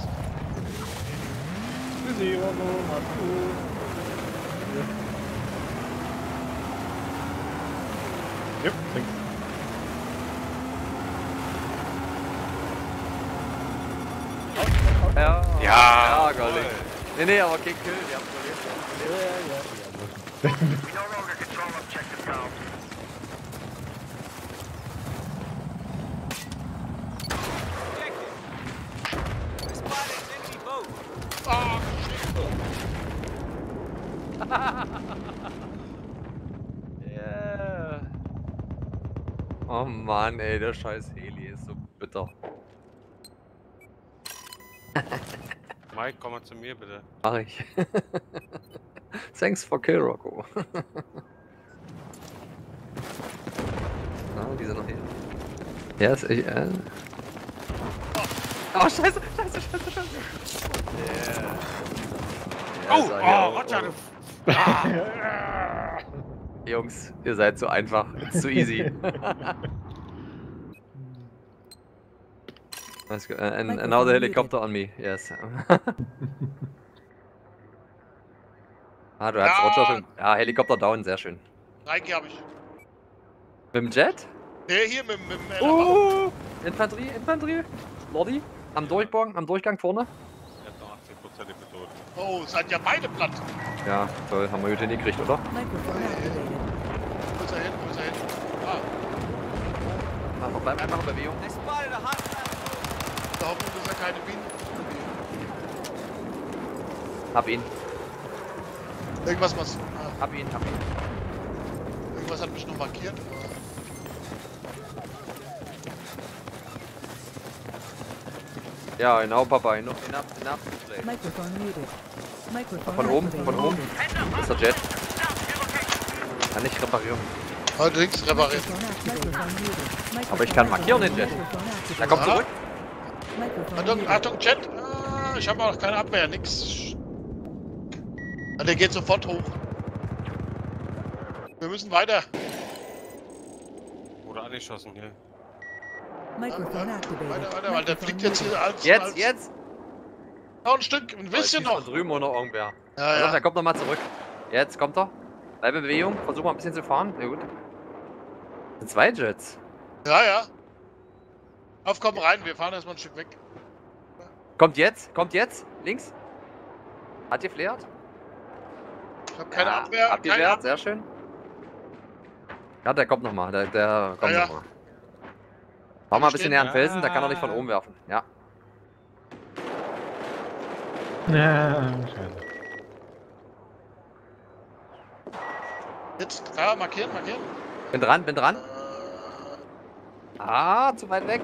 Yep, thanks. Ja, Ja, ärgerlich. Nee, nee, aber kein Kill, die haben verliert. We no longer control objective Gulf. Ah, Yeah. Oh Mann, ey, der scheiß Heli ist so bitter. Mike, komm mal zu mir bitte. Mach ich. Thanks for kill, Rocco. Na, die sind noch hier. Ja, ist ich, äh. Oh, scheiße, scheiße, scheiße, scheiße. Yeah. Ja, Oh, er oh, hier. Roger, du. Jungs, ihr seid so einfach. It's so easy. That's good. And, and now the helicopter on me, yes. ah, du hast Ja. Roger schon. Ja, Helikopter down, sehr schön. Strike habe ich. Mit dem Jet? Der hier mit, mit dem. Oh! Infanterie, Infanterie. Lordi, am Durchgang, am Durchgang vorne. Er hat noch 80% im Tod. Oh, seid ja beide platt. Ja, toll, haben wir gut hingekriegt, oder? Microphone activated. Wo ist er hin? Wo ist er hin? Ah, wir, bleib einfach in Bewegung. da hoffen wir, dass er keine Bienen. Hab ihn, Irgendwas, was. Ah, hab ihn, hab ihn. irgendwas hat mich noch markiert. aber- Ja, genau, Papa, enough, enough, enough to play. Microphone muted. Microphone Von oben, von oben. Ist der Jet. Kann ich reparieren. Heute links muted. Aber ich kann markieren, den Jet. Er activated. kommt zurück. Achtung. Achtung, Chat. Ah, ich habe auch keine Abwehr, nix. Ah, der geht sofort hoch. Wir müssen weiter. Wurde angeschossen hier. Microphone activated. Weiter, weiter, weil der fliegt jetzt hier als. Jetzt, als jetzt! Noch ein Stück, ein bisschen noch. Von drüben oder irgendwer. Ja, auf, ja. der kommt nochmal zurück. Jetzt kommt er. Bleib in Bewegung, versuch mal ein bisschen zu fahren. Ja gut. Das sind zwei Jets. Ja, ja. Auf, komm rein, wir fahren erstmal ein Stück weg. Kommt jetzt, kommt jetzt. Links. Hat geflärt? Ich habe keine Ja, Abwehr. Abgewehrt, Abwehr. sehr schön. Ja, der kommt nochmal. Der, der kommt Ja, ja. nochmal. Fahr mal ein bisschen näher an den Felsen, da kann er nicht von oben werfen. Ja. Ja, scheiße. Jetzt, da, markieren, markieren. Bin dran, bin dran. Ah, zu weit weg.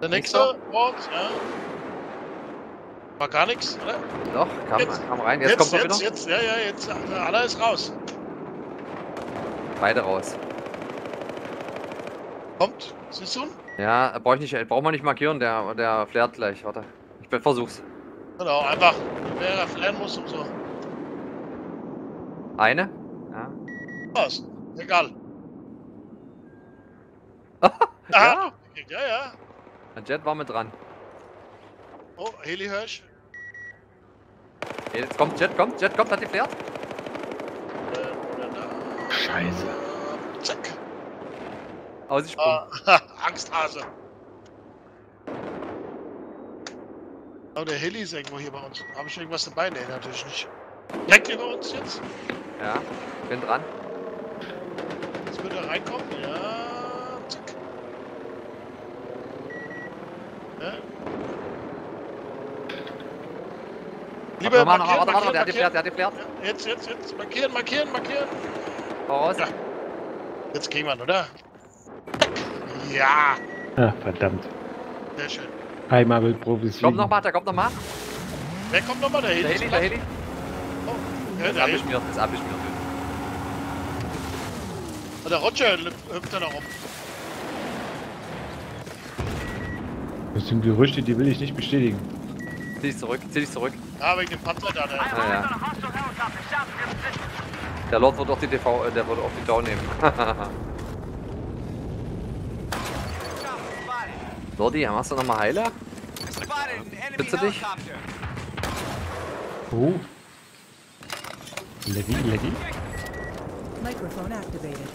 Der nächste Ort, ja. War gar nichts, oder? Doch, kam, Jetzt. kam rein. Jetzt, kommt er jetzt, wieder. jetzt, ja, ja, jetzt, äh, aller ist raus. Beide raus. Kommt, siehst du? Ja, brauch ich nicht, braucht man nicht markieren, der, der flärt gleich. Warte. Ich versuch's. Genau, einfach, wer er flären muss und so. Eine. Ja. Was? Egal. Ja. Aha, ja, ja. Ein Jet war mit dran. Oh, Heli Hirsch. Jetzt kommt Jet, kommt, Jet kommt, hat die flärt. Scheiße. Zack. Ausgesprungen. Ah, Angsthase. Oh, der Heli ist irgendwo hier bei uns. Habe ich irgendwas dabei? Nee, natürlich nicht. Direkt über uns jetzt? Ja, bin dran. Jetzt wird er reinkommen. Ja, Ja. Lieber warte, warte, markieren, warte, warte, der hat die markieren, flärt, der hat die flärt. markieren. Ja, Jetzt, jetzt, jetzt. Markieren, markieren, markieren. Voraus. Ja. Jetzt kriegen wir oder? Ja, Ah, verdammt. sehr schön. Einmal will Profis Kommt nochmal, der kommt nochmal. Wer kommt nochmal? Der Heli. Der Heli, der Heli. Ja, Ist der, Heli. abgeschmiert, ist abgeschmiert. Und der Roger hüpft da noch rum. Das sind Gerüchte, die will ich nicht bestätigen. Zieh dich zurück, zieh dich zurück. Ja, wegen dem Panzer da. Have Ah, ja. Der Lord wird auch die TV, äh, der wird auch die Down nehmen. Lordi, machst du nochmal Heiler? Bitte dich? Oh. Leggy, leggy. Microphone activated.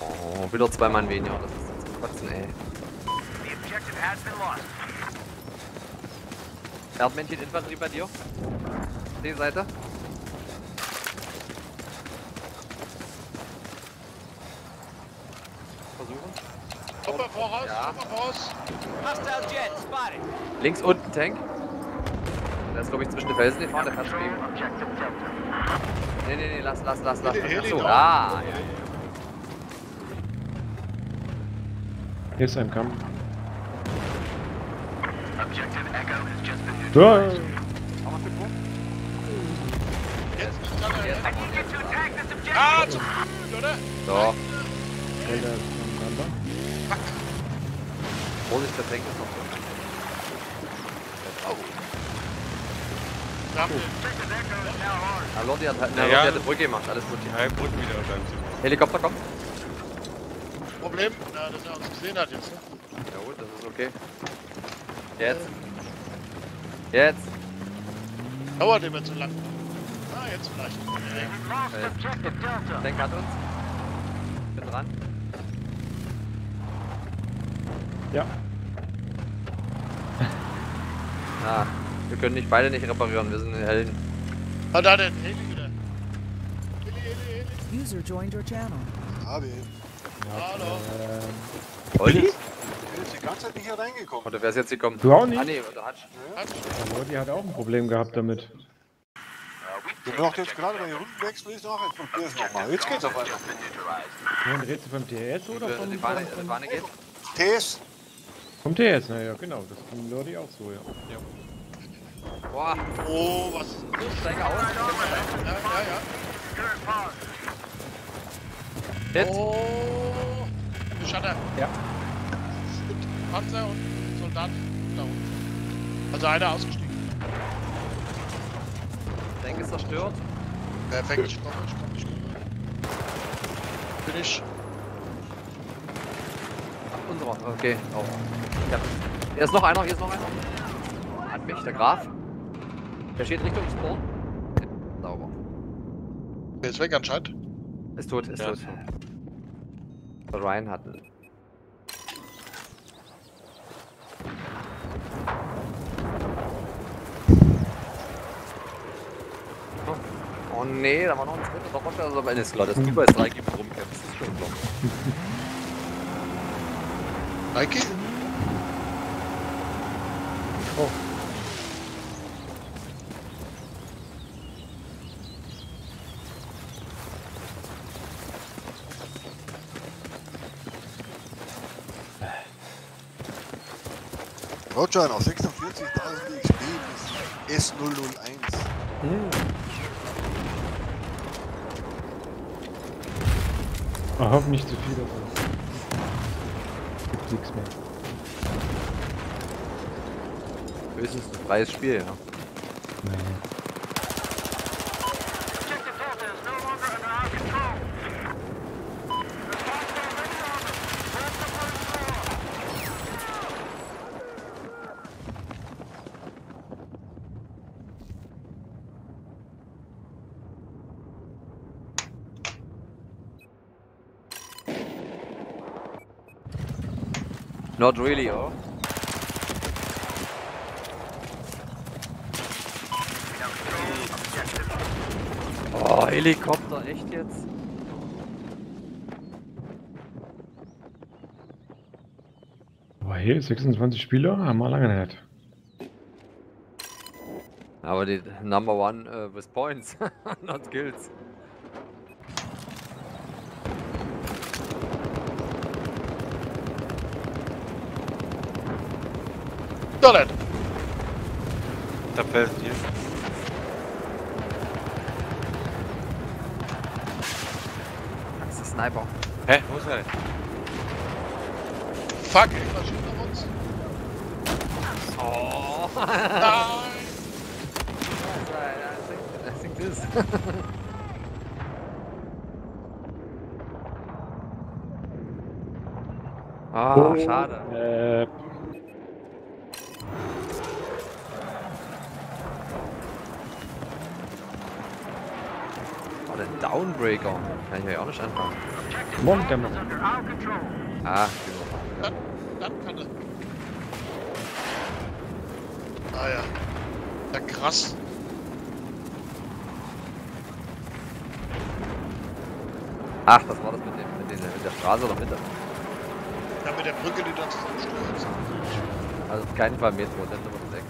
Oh, wieder zwei Mann weniger. Das ist zum Kotzen, ey. Been lost. Erdmännchen Infanterie bei dir? Die Seite? Versuchen. Truppe voraus, Ja. Truppe voraus. Links unten Tank. Der ist glaube ich zwischen den Felsen gefahren, der kann spielen. Nee, nee, nee, lass, lass, lass, lass. Achso, ah, ja. Yes, I'm coming. Objective Echo has just been Da. Haben wir Typo? Jetzt kann er. I need you to attack this objective. Ah, zu früh, oder? So, Felder ist am Vorsicht, der Tank ist noch now ours. Ah, Lordi hat, na, Ja, ja. hat eine Brücke gemacht, alles gut. Die Heilbrücken wieder Zimmer. Helikopter kommt. Problem, na, dass er uns gesehen hat jetzt. Ne? Ja gut, das ist okay. Jetzt. Jetzt. Dauert immer zu lang. Ah, jetzt vielleicht. Äh. Tank hat uns. Bin dran. Ja. Ah, wir können nicht beide nicht reparieren, wir sind Helden. Ah, da den Heli wieder. Heli, Heli, Heli. User joined your channel. Habe Hallo. Ähm, Olli? ich. bin jetzt die ganze Zeit nicht hier reingekommen. Oder wer ist jetzt gekommen? Du auch nicht? Ah nee, der hat der Lordi hat auch ein Problem gehabt damit. Du macht jetzt gerade bei Rundenwechsel ist noch, jetzt probier's nochmal. Jetzt geht's auf einmal. Nun redest du vom TS oder vom, die Fahne, vom, die Fahne geht. TS. vom TS? Naja, genau. Das ging Lordi auch so, ja. Boah, Oh, was? steige aus. Ja, ja, ja. Hit. Oh. Shutter. Ja. Panzer und Soldat da unten. Also einer ausgestiegen. Tank ist zerstört. Perfekt, ich komme, ich komme, ich komme. Bin ich. Ach, unserer. Okay, auch. Ja. Hier ist noch einer, hier ist noch einer. Hat mich, der Graf. Der steht Richtung Spawn. Sauber. Der ist weg anscheinend. Ist tot, ist Ja, tot. ist Der Ryan hat einen. Oh nee, da war noch ein dritter der Rocker, also aber ist klar, dass du bei drei gibt rumkämpfst, ist schon klar. Nike? Roger, noch 46.000 XP bis S001. Ah, hoff nicht zu viel davon. Gibt nichts mehr. Höchstens ein freies Spiel, ja. Naja. Objective Delta is no longer under our control. The hostile ready armor. Hold the first floor. Not really, oh. Oh, Helikopter, echt jetzt? Aber hier 26 Spieler haben wir lange nicht. Aber die Number One äh, with Points, not Kills. Doch nicht. Der Felsen hier. Das ist Sniper. Hä? Wo ist er? Fuck, irgendwas schießt auf uns. Oh, Nein! I think this. Ah, schade. Äh, Oh, den Downbreaker. Kann ich mir auch nicht anfangen. morgen der noch. Under our control. Ah, Dann, dann kann er. Ah ja. Ja, krass. Ach, das war das mit, dem, mit, den, mit der Straße oder mit der. Ja, mit der Brücke, die dann zusammenstürzt. Also auf keinen Fall Metro, das Nummer 6.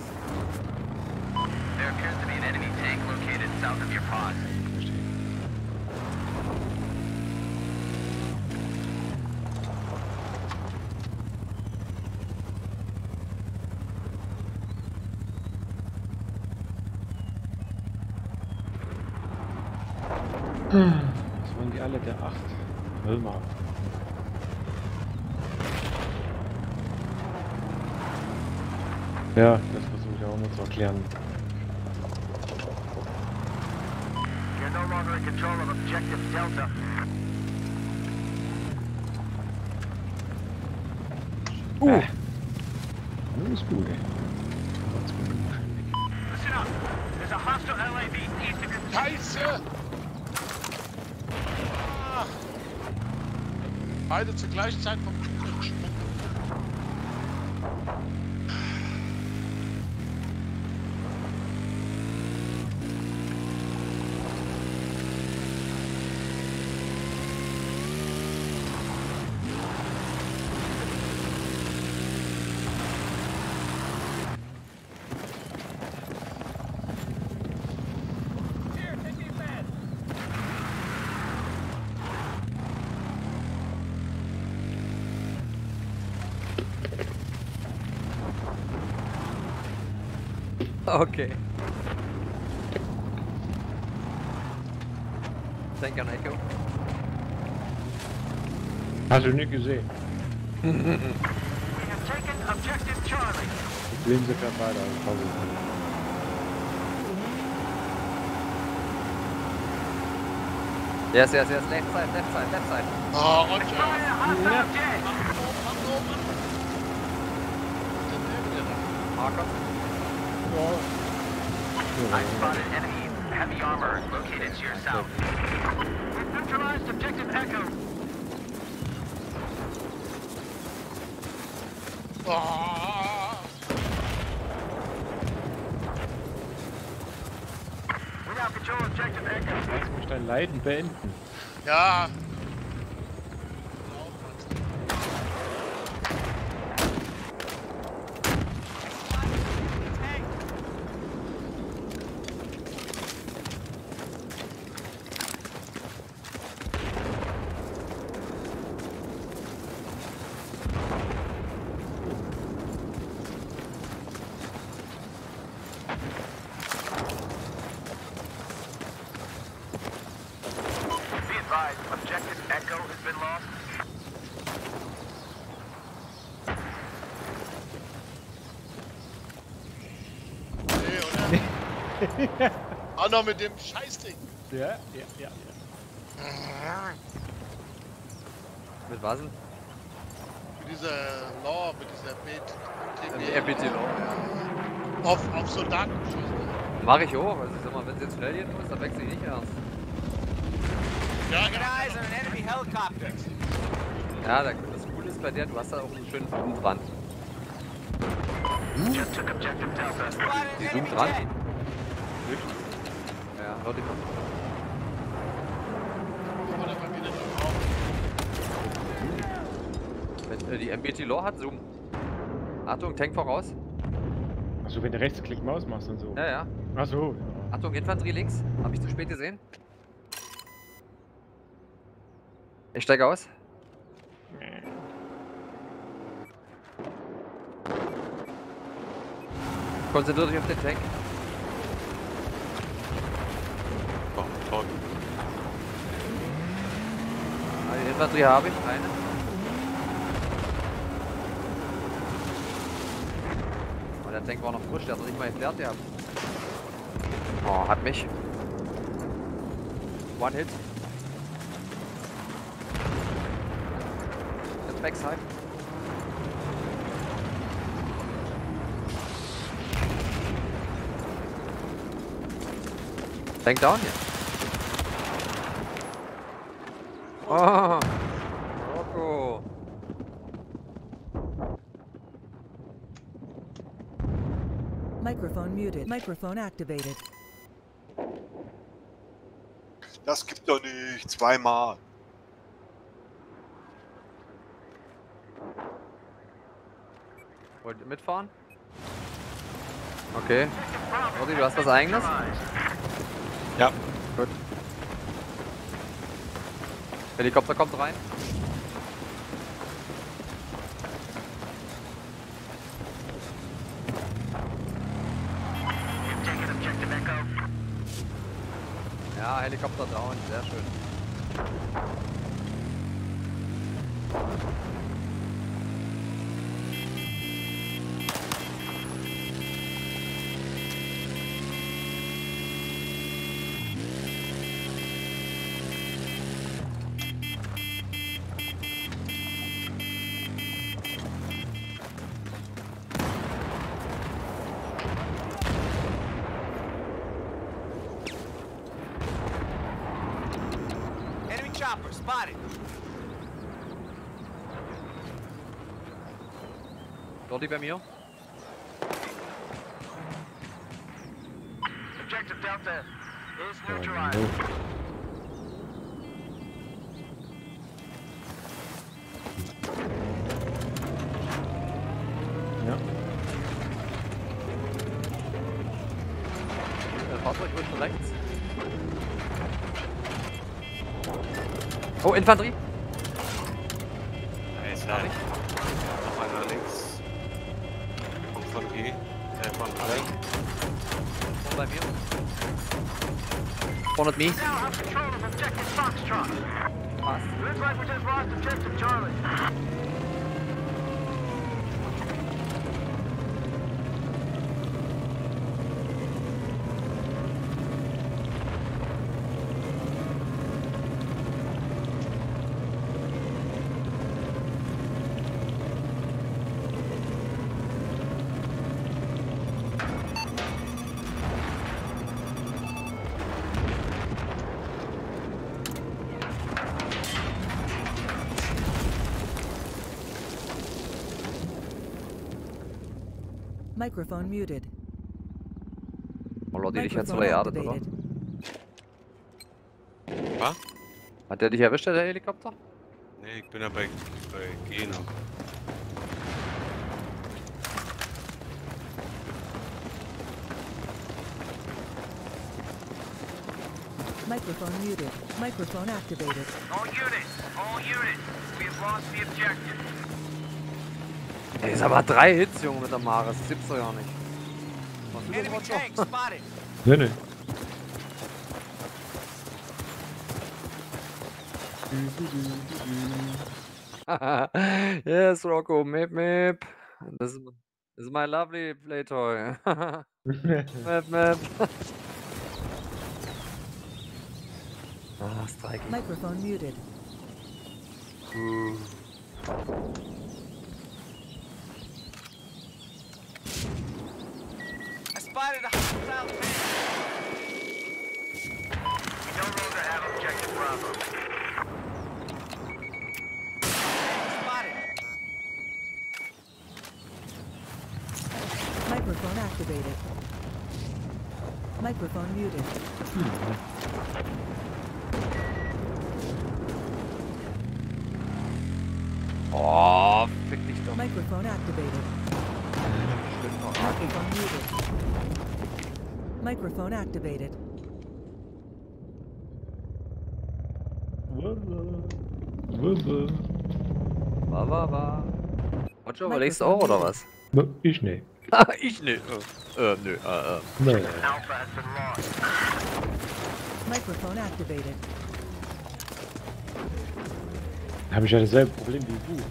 There appears to be an enemy tank located south of your pod. Das waren die alle der 8. Hör mal. Ja, das versuche ich auch mal zu erklären. You're no longer in control of objective Delta. Uh! Das ist gut, ey. Scheiße! Ah. Beide zur gleichen Zeit vom Okay. Denk an Echo. Hast du nicht gesehen? We have taken objective Charlie. Die Linse fährt weiter. also quasi. Yes, yes, yes. Left side, left side, left side. Ah, oh Mann. Was ist denn wieder. I spotted enemy heavy armor located to your south. We've neutralized objective Echo. Ah. We now control objective Echo. Lass mich dein Leiden beenden. Ja. Auch noch mit dem Scheißding. Ja, ja, ja. Mit was denn? Mit dieser Law, mit dieser BT. Mit RPT Law. Auf, auf Soldaten geschossen. Mach ich auch. Also, sag mal, wenn es jetzt schnell gehen muss, dann wechsle ich nicht erst. Ja, genau. Ja, da- das Coole ist bei der, du hast da auch einen schönen Delta. Spotted Die an zoomt enemy dran. jet. Ja, hört immer. Kommen da mal. Wenn äh, die MBT Law hat, Zoom. Achtung, Tank voraus. Also wenn du Rechtsklick Maus machst und so. Ja, ja. Achso. Achtung, Infanterie links. Hab ich zu spät gesehen? Ich steige aus. Konzentriert euch auf den Tank. Infanterie habe ich, eine. Und der Tank war noch frisch, der hat noch nicht mal entleert gehabt. Oh, hat mich. One Hit. Jetzt Backside. Tank down hier. Oh, Rocco. Microphone muted. Microphone activated. Das gibt doch nicht. Zweimal. Wollt ihr mitfahren? Okay. Rodi, du hast was eigenes? Ja. Gut. Helikopter kommt rein. Ja, Helikopter down, sehr schön. Chopper spotted. Dorti bei mir. Oh, Infanterie. Ist Hab ich. Noch einer links. Kommt von G. Äh, von rein. Vorne bei mir. 400 me. Microphone muted. Oh, Lordi, dich hat's Microphone wohl geerdet, oder? Was? Hat der dich erwischt, der Helikopter? Nee, ich bin ja bei, bei G noch. Microphone muted. Microphone activated. All units, all units. We have lost the objective. Ey, ist aber drei Hits, Junge, mit der Maris. Das gibt's doch gar nicht. Machst du das, Enemy Roger? tank spotted. nee, nee. yes, Rocco, mip mip. This is, this is my lovely play toy. mip mip. ah, Strike. Microphone muted. I spotted a hostile tank. We no longer have objective Bravo. Spotted. Microphone activated. Microphone muted. Oh, fick dich doch. Microphone activated. Microphone muted. Microphone activated. Wa, wa, wa. Roger, überlegst du auch, oder was? Ich ne. ich ne. Äh, äh, nö, äh, äh. Lost. Microphone activated. Habe ich ja dasselbe Problem wie du.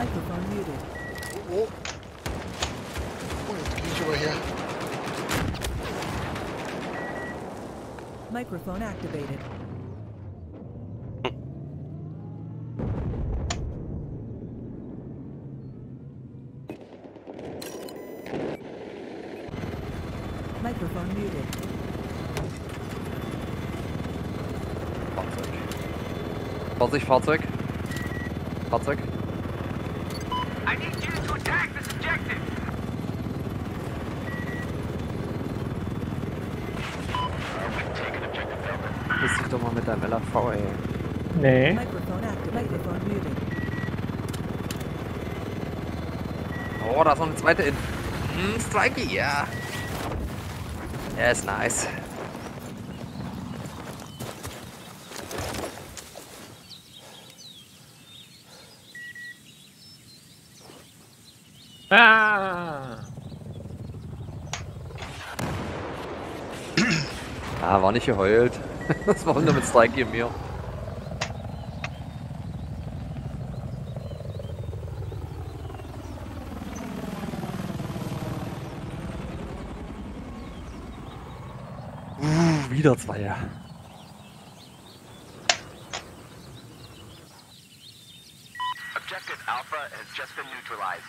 Microphone muted. Oh, oh. Oh, jetzt gehe ich. Microphone activated. Microphone muted. Fahrzeug. Vorsicht, Fahrzeug. Fahrzeug. Bist dich doch mal mit deinem LAV, ey. Nee. Oh, da ist noch eine zweite in. Hm, Strikey, ja. Er ist nice. Ah! War nicht geheult. Das war nur mit Strikey und mir. Uh, wieder zwei. Objective Alpha has just been neutralized.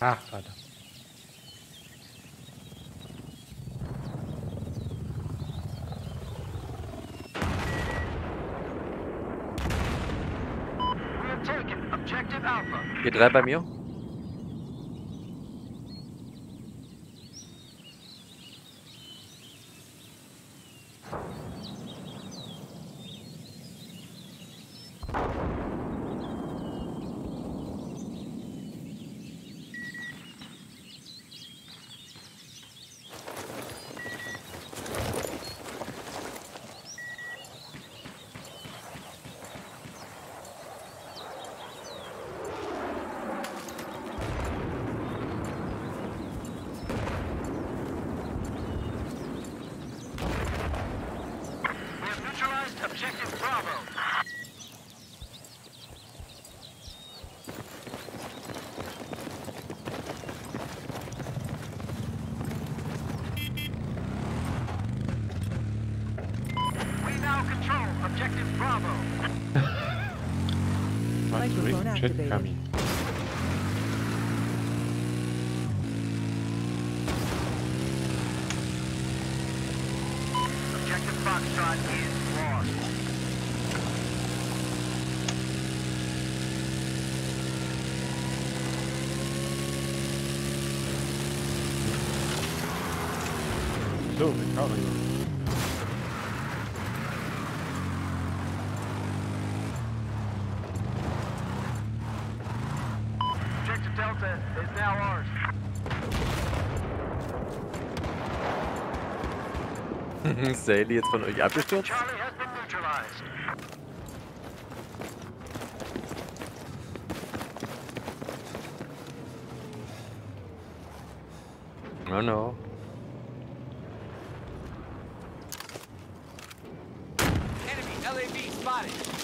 Ach, Alter. We have taken Objective Alpha. G3 bei mir. We have neutralized Objective Bravo. We now control Objective Bravo. What's Microphone jet activated. coming? Objective Foxtrot is lost. So, Ricardo. Objective Delta is now ours. Ist der Heli jetzt von euch abgestürzt? No, no.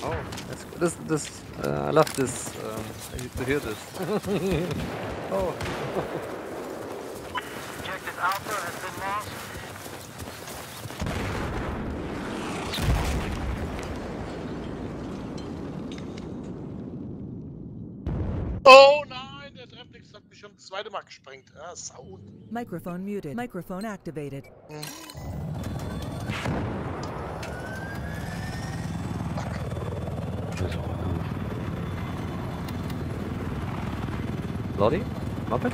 Oh, that's good. This, this, uh, I love this. Um, I need to hear this. oh. Objective Alpha has been lost. Oh nein, der Treffnix hat mich schon Mal gesprengt. Ah, Sau. Microphone muted. Microphone activated. Doof. Lordi? Moped?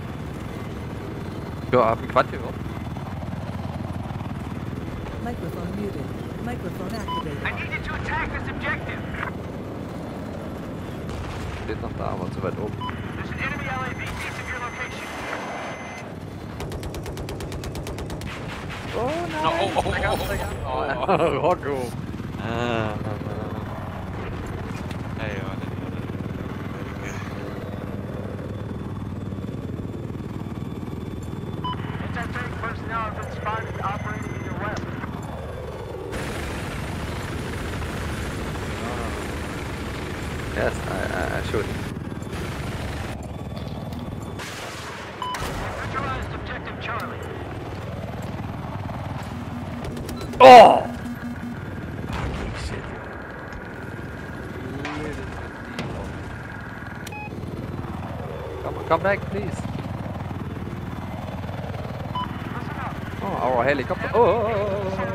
Ja, hab einen Quad gehört. Microphone muted. Microphone I activated. need you to attack this objective. Steht noch da, aber zu weit oben. There's an enemy LAV No! Oh, oh, oh, oh, oh, oh, oh, oh, oh, oh, oh, oh, oh, oh, oh, oh, oh, oh, oh, Come, back, please. Oh, our helicopter. Oh,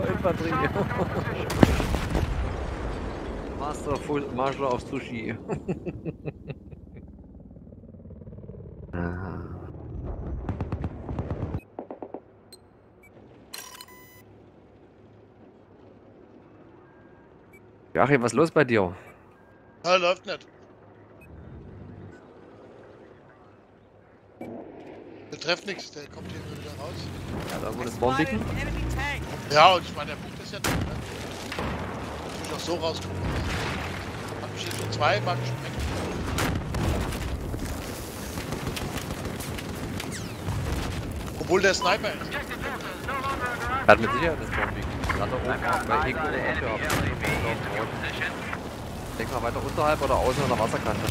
Infanterie. Master of Full Martial of Sushi. Ah. Joachim, was ist los bei dir? Ja, läuft nicht. Der trifft nichts, der kommt hier wieder raus. Ja, da wurde es Bombiken. Ja, und ich meine, der Punkt ist ja nicht, ne? Muss ich auch so rauskommen. Hat mich jetzt schon zweimal gesprengt. Obwohl der Sniper ist. Er hat mit Sicherheit das Bombiken. Hat er oben auch bei Ego gehabt. Denk mal weiter unterhalb oder außen an der Wasserkante.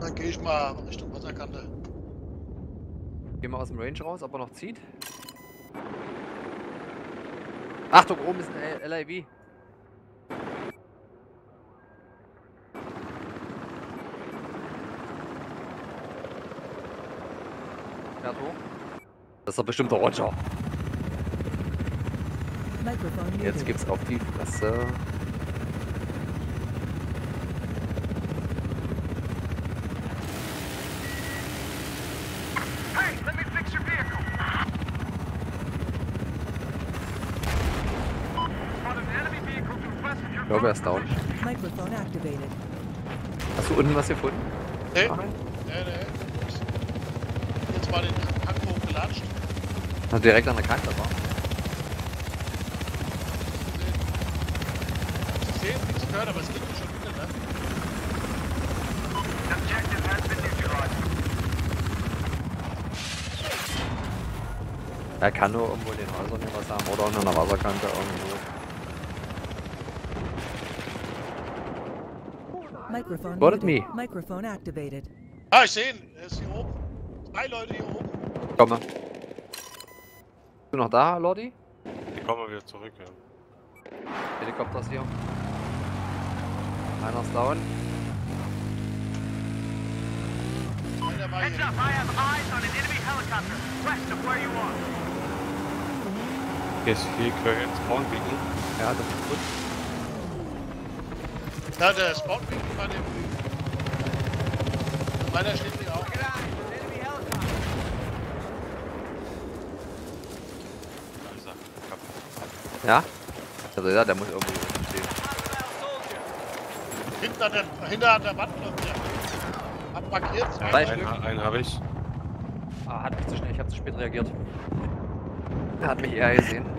Dann gehe ich mal Richtung Wasserkante. Geh mal aus dem Range raus, ob er noch zieht. Achtung, oben ist ein LIV. Fährt hoch. Das ist doch bestimmt der Roger. Jetzt gibt's auf die Fresse. Hey, let me fix your vehicle. Spotted an enemy vehicle to west of your Ich glaube, er ist down. Hast du unten was gefunden? Nee, Nein. nee, nee. Jetzt mal den Hang hochgelatscht. Also direkt an der Kante war. Sie sehen, nichts gehört, aber es geht mir schon wieder, ne? Objective has been neutralized. Er kann nur irgendwo in den Häusern hier was haben oder unter einer Wasserkante irgendwo. Microphone Spotted me. Microphone activated. Ah, ich sehe ihn. Er ist hier oben. Zwei Leute hier oben. Komme. Bist du noch da, Lordi? Ich komme wieder zurück, ja. Helikopter ist hier. Einer ist down. Einer war Heads hier. up, I have eyes on an enemy helicopter west of where you are. Hier ist viel Quer ins Braunbiegen. Ja, das ist gut. Ja, der Spawnwing war dem. Meiner steht hier auch. Da ist er. Kaputt. Ja? Also ja, der muss irgendwo stehen. Hinten an der, hinter der Wand läuft der. Hab markiert. Stück. Einen, einen habe ich. Ah, hat mich zu schnell, ich habe zu spät reagiert. Er hat mich eher gesehen.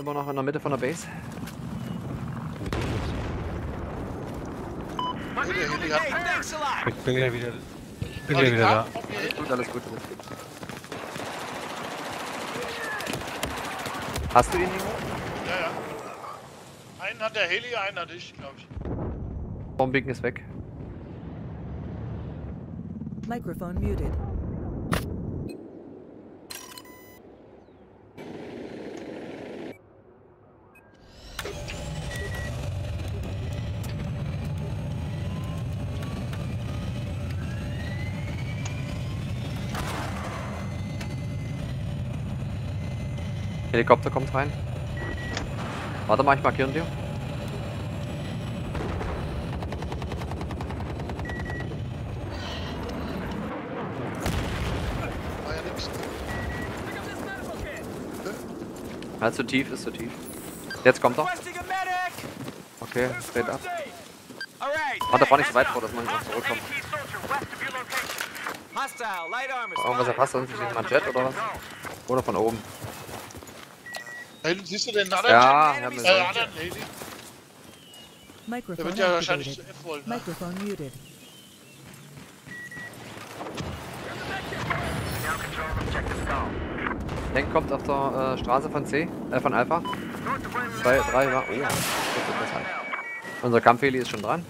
Immer noch in der Mitte von der Base. Hat. Ich bin ja wieder. Ich bin die wieder da. Hin. Gut, alles gut, alles gut. Hast du ihn, Nimo? Ja, ja. Einen hat der Heli, einen hatte ich, glaube ich. Bombigen ist weg. Microphone muted. Helikopter kommt rein. Warte mal, ich markiere dir. War ja zu tief, ist zu tief. Jetzt kommt er. Okay, straight up. Warte, fahr nicht so weit vor, dass man nicht noch zurückkommt. Irgendwas erfasst uns nicht mal Jet oder was? Oder von oben. Hinten siehst du den anderen? Ja, ich hab Äh, anderen. Der Microphone wird ja wahrscheinlich activated. F wollen. Ne? Microphone muted. Tank kommt auf der äh, Straße von C, äh, von Alpha. Zwei, drei, war. Oh, das ist das halt. Unser Kampfheli ist schon dran.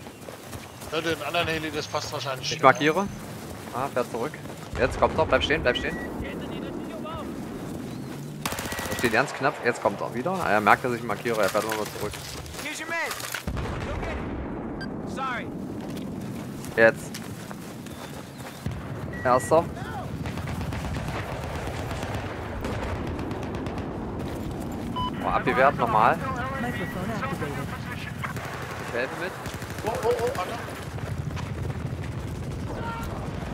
Ja, den anderen Heli, das passt wahrscheinlich. Ich markiere. Ah, fährt zurück. Jetzt kommt er, bleib stehen, bleib stehen. Er steht ganz knapp, jetzt kommt er wieder. Ah, Er merkt, dass ich markiere, er fährt immer zurück. Jetzt. Erster. Oh, abgewehrt, nochmal. Ich helfe mit. Oh, oh, oh, Alter.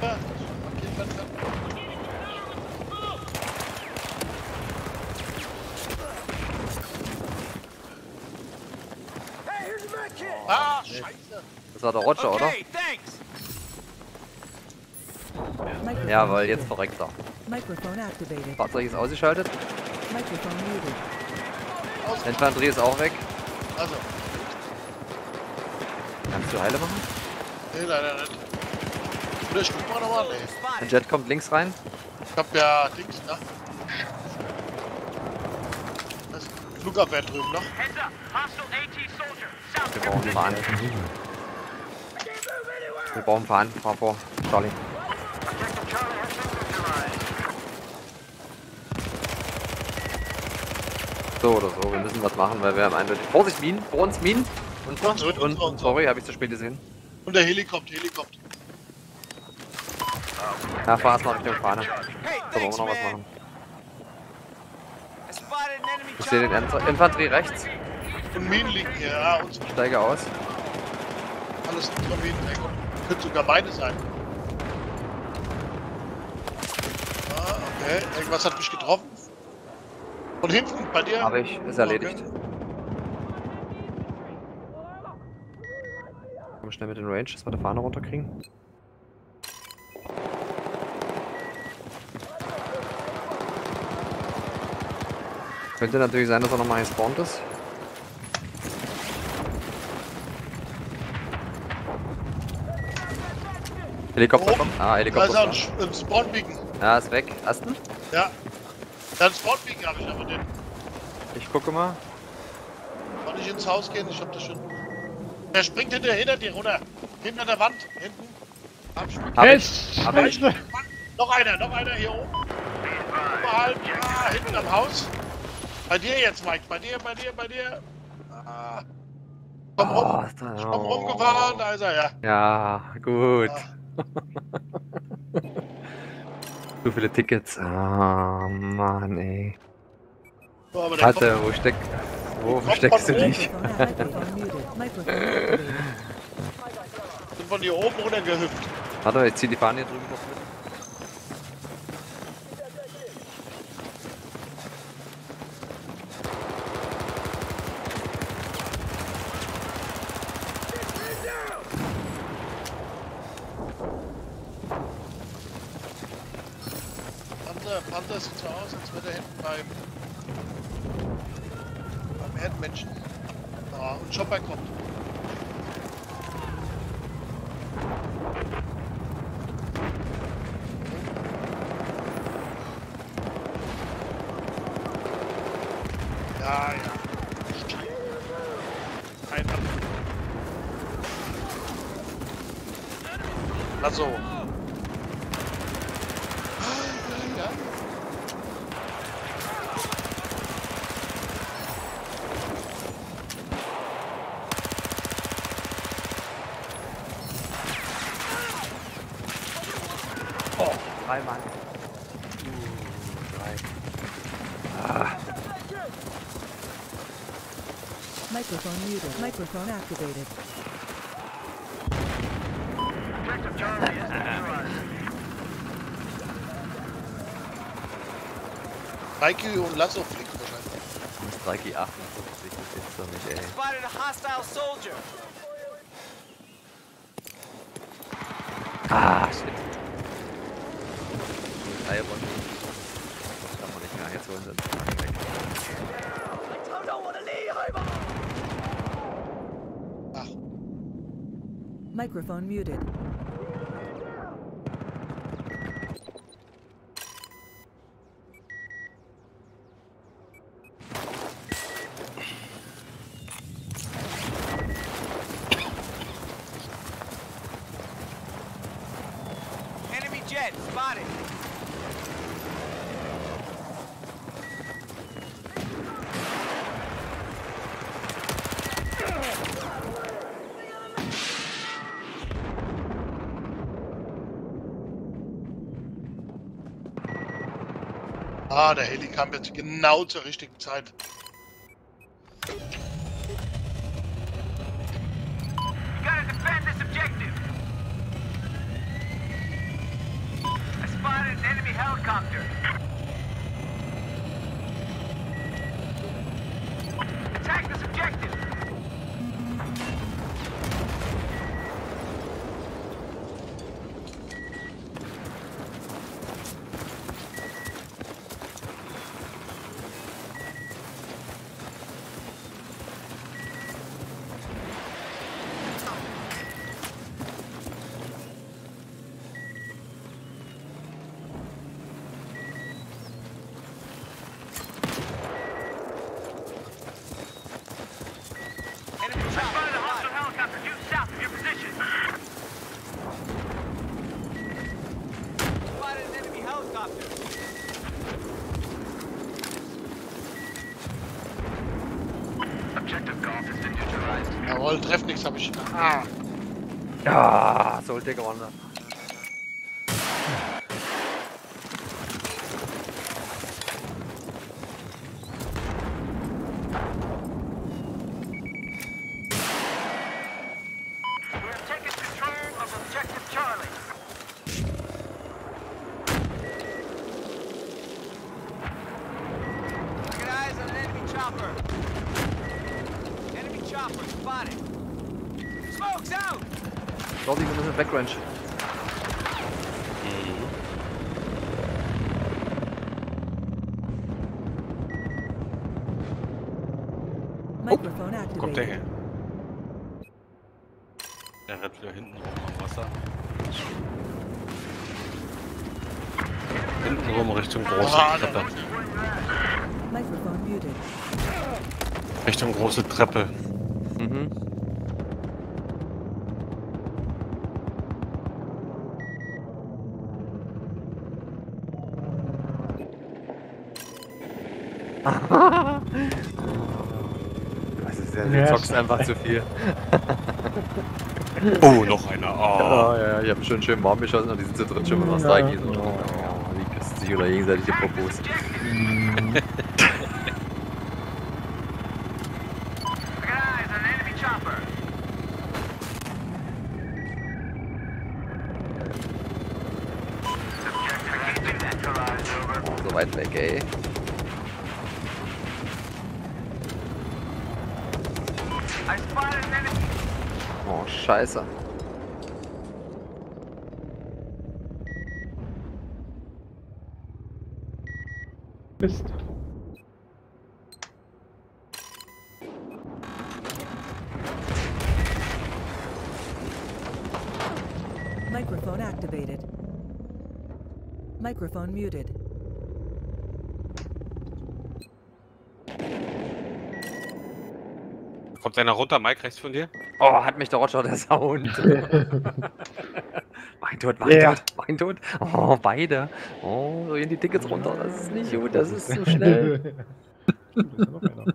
Ja, okay, wenn, wenn. Kit. Ah, scheiße. Das war der Roger, oder? Okay, thanks. Microphone Jawohl, muted. jetzt verreckt er. Fahrzeug ist ausgeschaltet. Infanterie ist auch weg. Also, Kannst du Heile machen? nee, leider nicht. Oder ich guck mal nochmal, nee. Ein Jet kommt links rein. Ich hab ja Dings, ne? Das Flugabwehr drüben noch. Heads up. Hostile AT soldier. South Wir brauchen Fahren. Wir brauchen Fahren. Fahr vor. Charlie. So oder so. Wir müssen was machen, weil wir haben eindeutig. Vorsicht, Minen. Vor uns Minen. Und, Vor uns, und, und, und, und. sorry, habe ich zu spät gesehen. Und der Heli kommt, Heli kommt. Ja, fahr erstmal Richtung Fahne. Da wollen wir noch was machen. Ich sehe den Infanterie rechts. Und Minen liegen hier, ja, und Steige aus. alles unter Minen. Ey, Könnte sogar meine sein. Ah, okay. Irgendwas hat mich getroffen. Von hinten, bei dir? Habe ich. Ist erledigt. Okay. Komm schnell mit den Range, dass wir die Fahne runterkriegen. Könnte natürlich sein, dass er nochmal gespawnt ist. Helikopter Oben. kommt. Ah, Da Helikopter ein, ist Sch- ein Spawnbeacon. da. Ja, ist weg. Ersten? Ja. Ja, ein Spawnbeacon habe ich, aber den Ich gucke mal. kann ich ins Haus gehen. Ich hab das schon. Der springt hinter, hinter dir runter. Hinter der Wand. Hinten. Hab ich. Hab ich. Scheiße! Noch einer, noch einer hier oben. Oberhalb. Ah, hinten am Haus. Bei dir jetzt, Mike. Bei dir, bei dir, bei dir. Ah. Komm rum. Oh, da, Komm rumgefahren. Da ist er, ja. Ja, gut. Zu viele Tickets. Ah, Mann, ey. So, kommt. wo steck, wo versteckst du dich? Sind von hier oben runtergehüpft. Warte, ich zieh die Fahne hier drüben noch mit. Panther sieht so aus, als würde er hinten beim. beim Erdmenschen. Ah, und Chopper kommt. Ja, ja. Ein Mann. Also. Ja. Drei Mann. Uh, drei. Ah, Microphone muted. Microphone activated. Objective Charlie is neutralized. Reiki und Lasso fliegt wahrscheinlich. Strike 58, das ist doch nicht, ey. Spotted a hostile soldier. Ah, shit. Drei Runden. Das kann man nicht mehr. Jetzt holen sie uns Microphone muted. Der Heli kam jetzt genau zur richtigen Zeit. Ja, sollte gewonnen. We have taken control of objective Charlie. I got eyes on an enemy chopper. Enemy chopper spotted. Smoke's out. Sorry, wir müssen Backrange. Microphone Kommt der activated. her? Der rennt wieder hinten rum am Wasser. Hinten rum Richtung große Ah, Treppe. Microphone muted. Richtung große Treppe. Mhm. Das ist ja, du Ja, zockst einfach zu viel. Oh, noch einer. Oh. Ja, ja, ich habe schon schön warm geschossen und die sind zu dritt schon mal was da gehen. Ja. Ja, die küssen sich oder gegenseitig die Popos. I got eyes on an enemy chopper. Objective neutralized. Over. So weit weg, ey. Oh, scheiße. Mist. Microphone activated. Microphone muted. Kommt einer runter, Mike, rechts von dir? Oh, hat mich der Roger, der Sound. mein Tod, mein Ja. Tod, mein Tod. Oh, beide. Oh, so gehen die Tickets runter. Das ist nicht gut, das ist zu schnell. Da ist noch einer.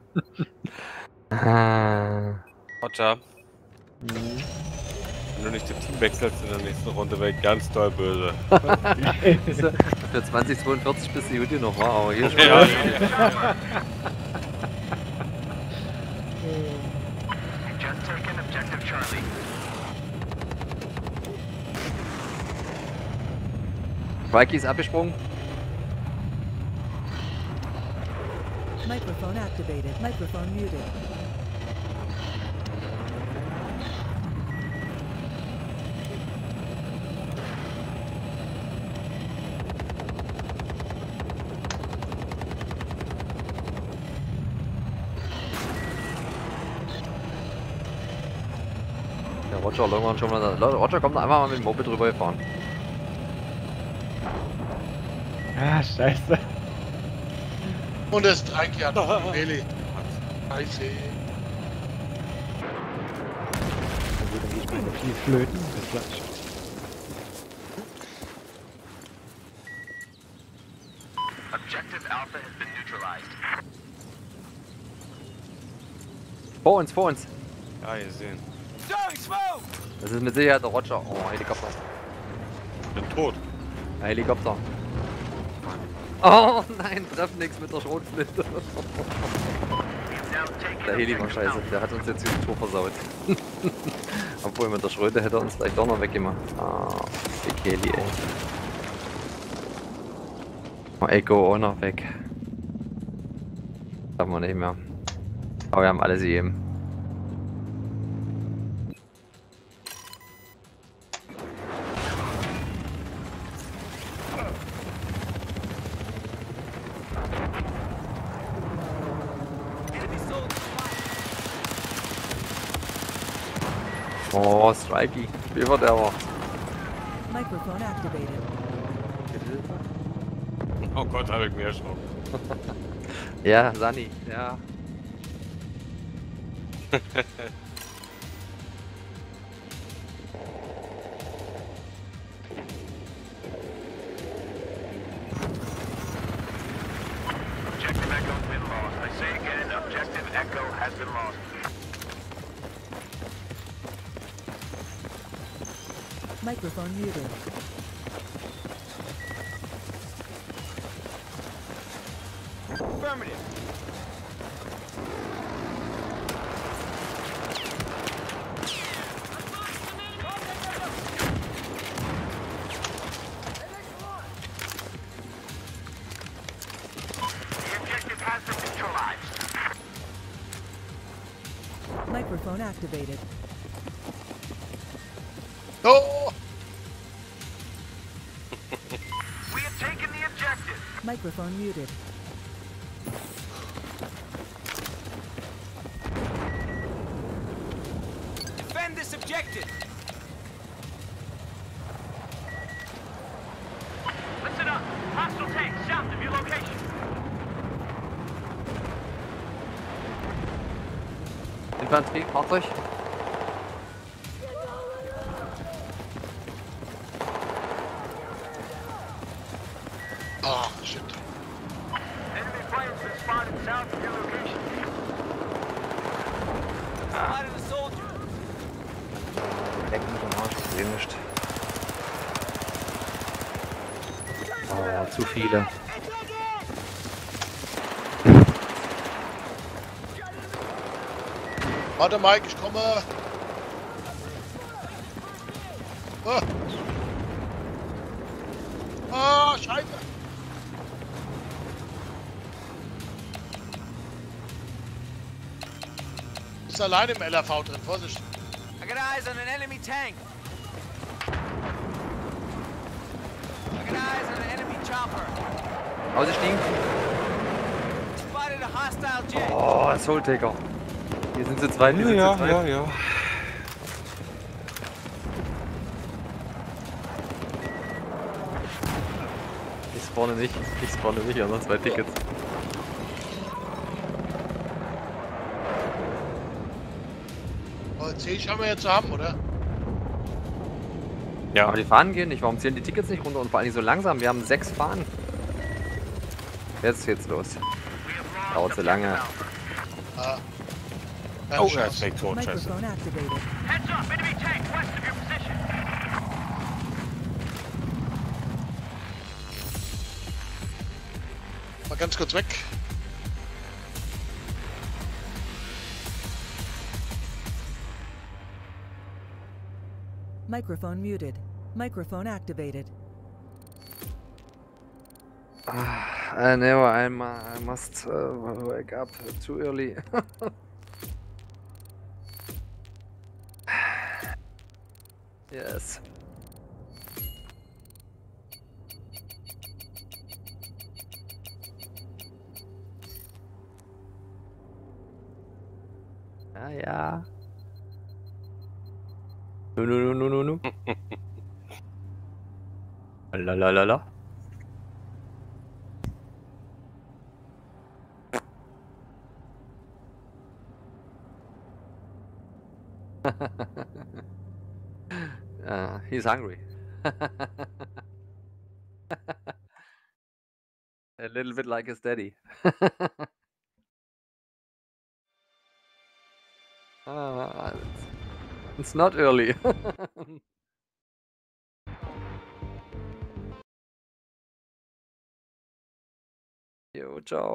Ah. Roger. Wenn du nicht das Team wechselst in der nächsten Runde, wäre ich ganz doll böse. Für 2042 bist du gut genug, wow. Aber hier ist Ja, Just taken objective Charlie. Mikey ist abgesprungen. Microphone activated. Microphone muted. Der Roger irgendwann schon mal. Leute, Roger kommt einfach mal mit dem Moped drüber gefahren. Ah, scheiße. Und ja noch. Heli. Scheiße. Viel flöten. Das klatscht. Objective Alpha has been neutralized. Vor uns, vor uns. Ja, gesehen. Das ist mit Sicherheit der Roger. Oh, Helikopter. Bin tot. Helikopter. Oh nein, treffen nichts mit der Schrotflinte. Der Heli war scheiße, der hat uns jetzt die Tour versaut. Obwohl mit der Schröte hätte er uns vielleicht doch noch weggemacht. Ah, dick Heli, ey. Oh, Echo auch noch weg. Haben wir nicht mehr. Aber wir haben alles gegeben. Strikey. Spielverderber. Microphone activated. Oh Gott, habe ich mir erschrocken. Ja, Sani, ja. Microphone muted. Defend this objective! Listen up. Hostile tank south of your location. Infanterie, Fahrzeug. Warte, Mike, ich komme. Ah, ah Scheiße. Ist allein im LRV drin, Vorsicht. I got eyes on an enemy tank! I got eyes on an enemy chopper! Ausgestiegen. Spotted a hostile jet! Oh, Soul Taker. Hier sind sie zwei, hier sind Ja, sie zwei. ja, ja. Ich spawne nicht, ich spawne nicht, aber zwei Tickets. Oh, 10 haben wir jetzt zu haben, oder? Ja, Aber die Fahnen gehen nicht, warum zählen die Tickets nicht runter und vor allem so langsam? Wir haben sechs Fahnen. Jetzt geht's los. Dauert so lange. Oh, ist Chance. weg tot, scheiße. Microphone activated. Heads up, enemy tank west of your position. Mal ganz kurz weg. Microphone muted. Microphone activated. Ah, I know I'm, uh, I must uh, wake up too early. La la la uh, he's hungry. A little bit like his daddy. it's, it's not early.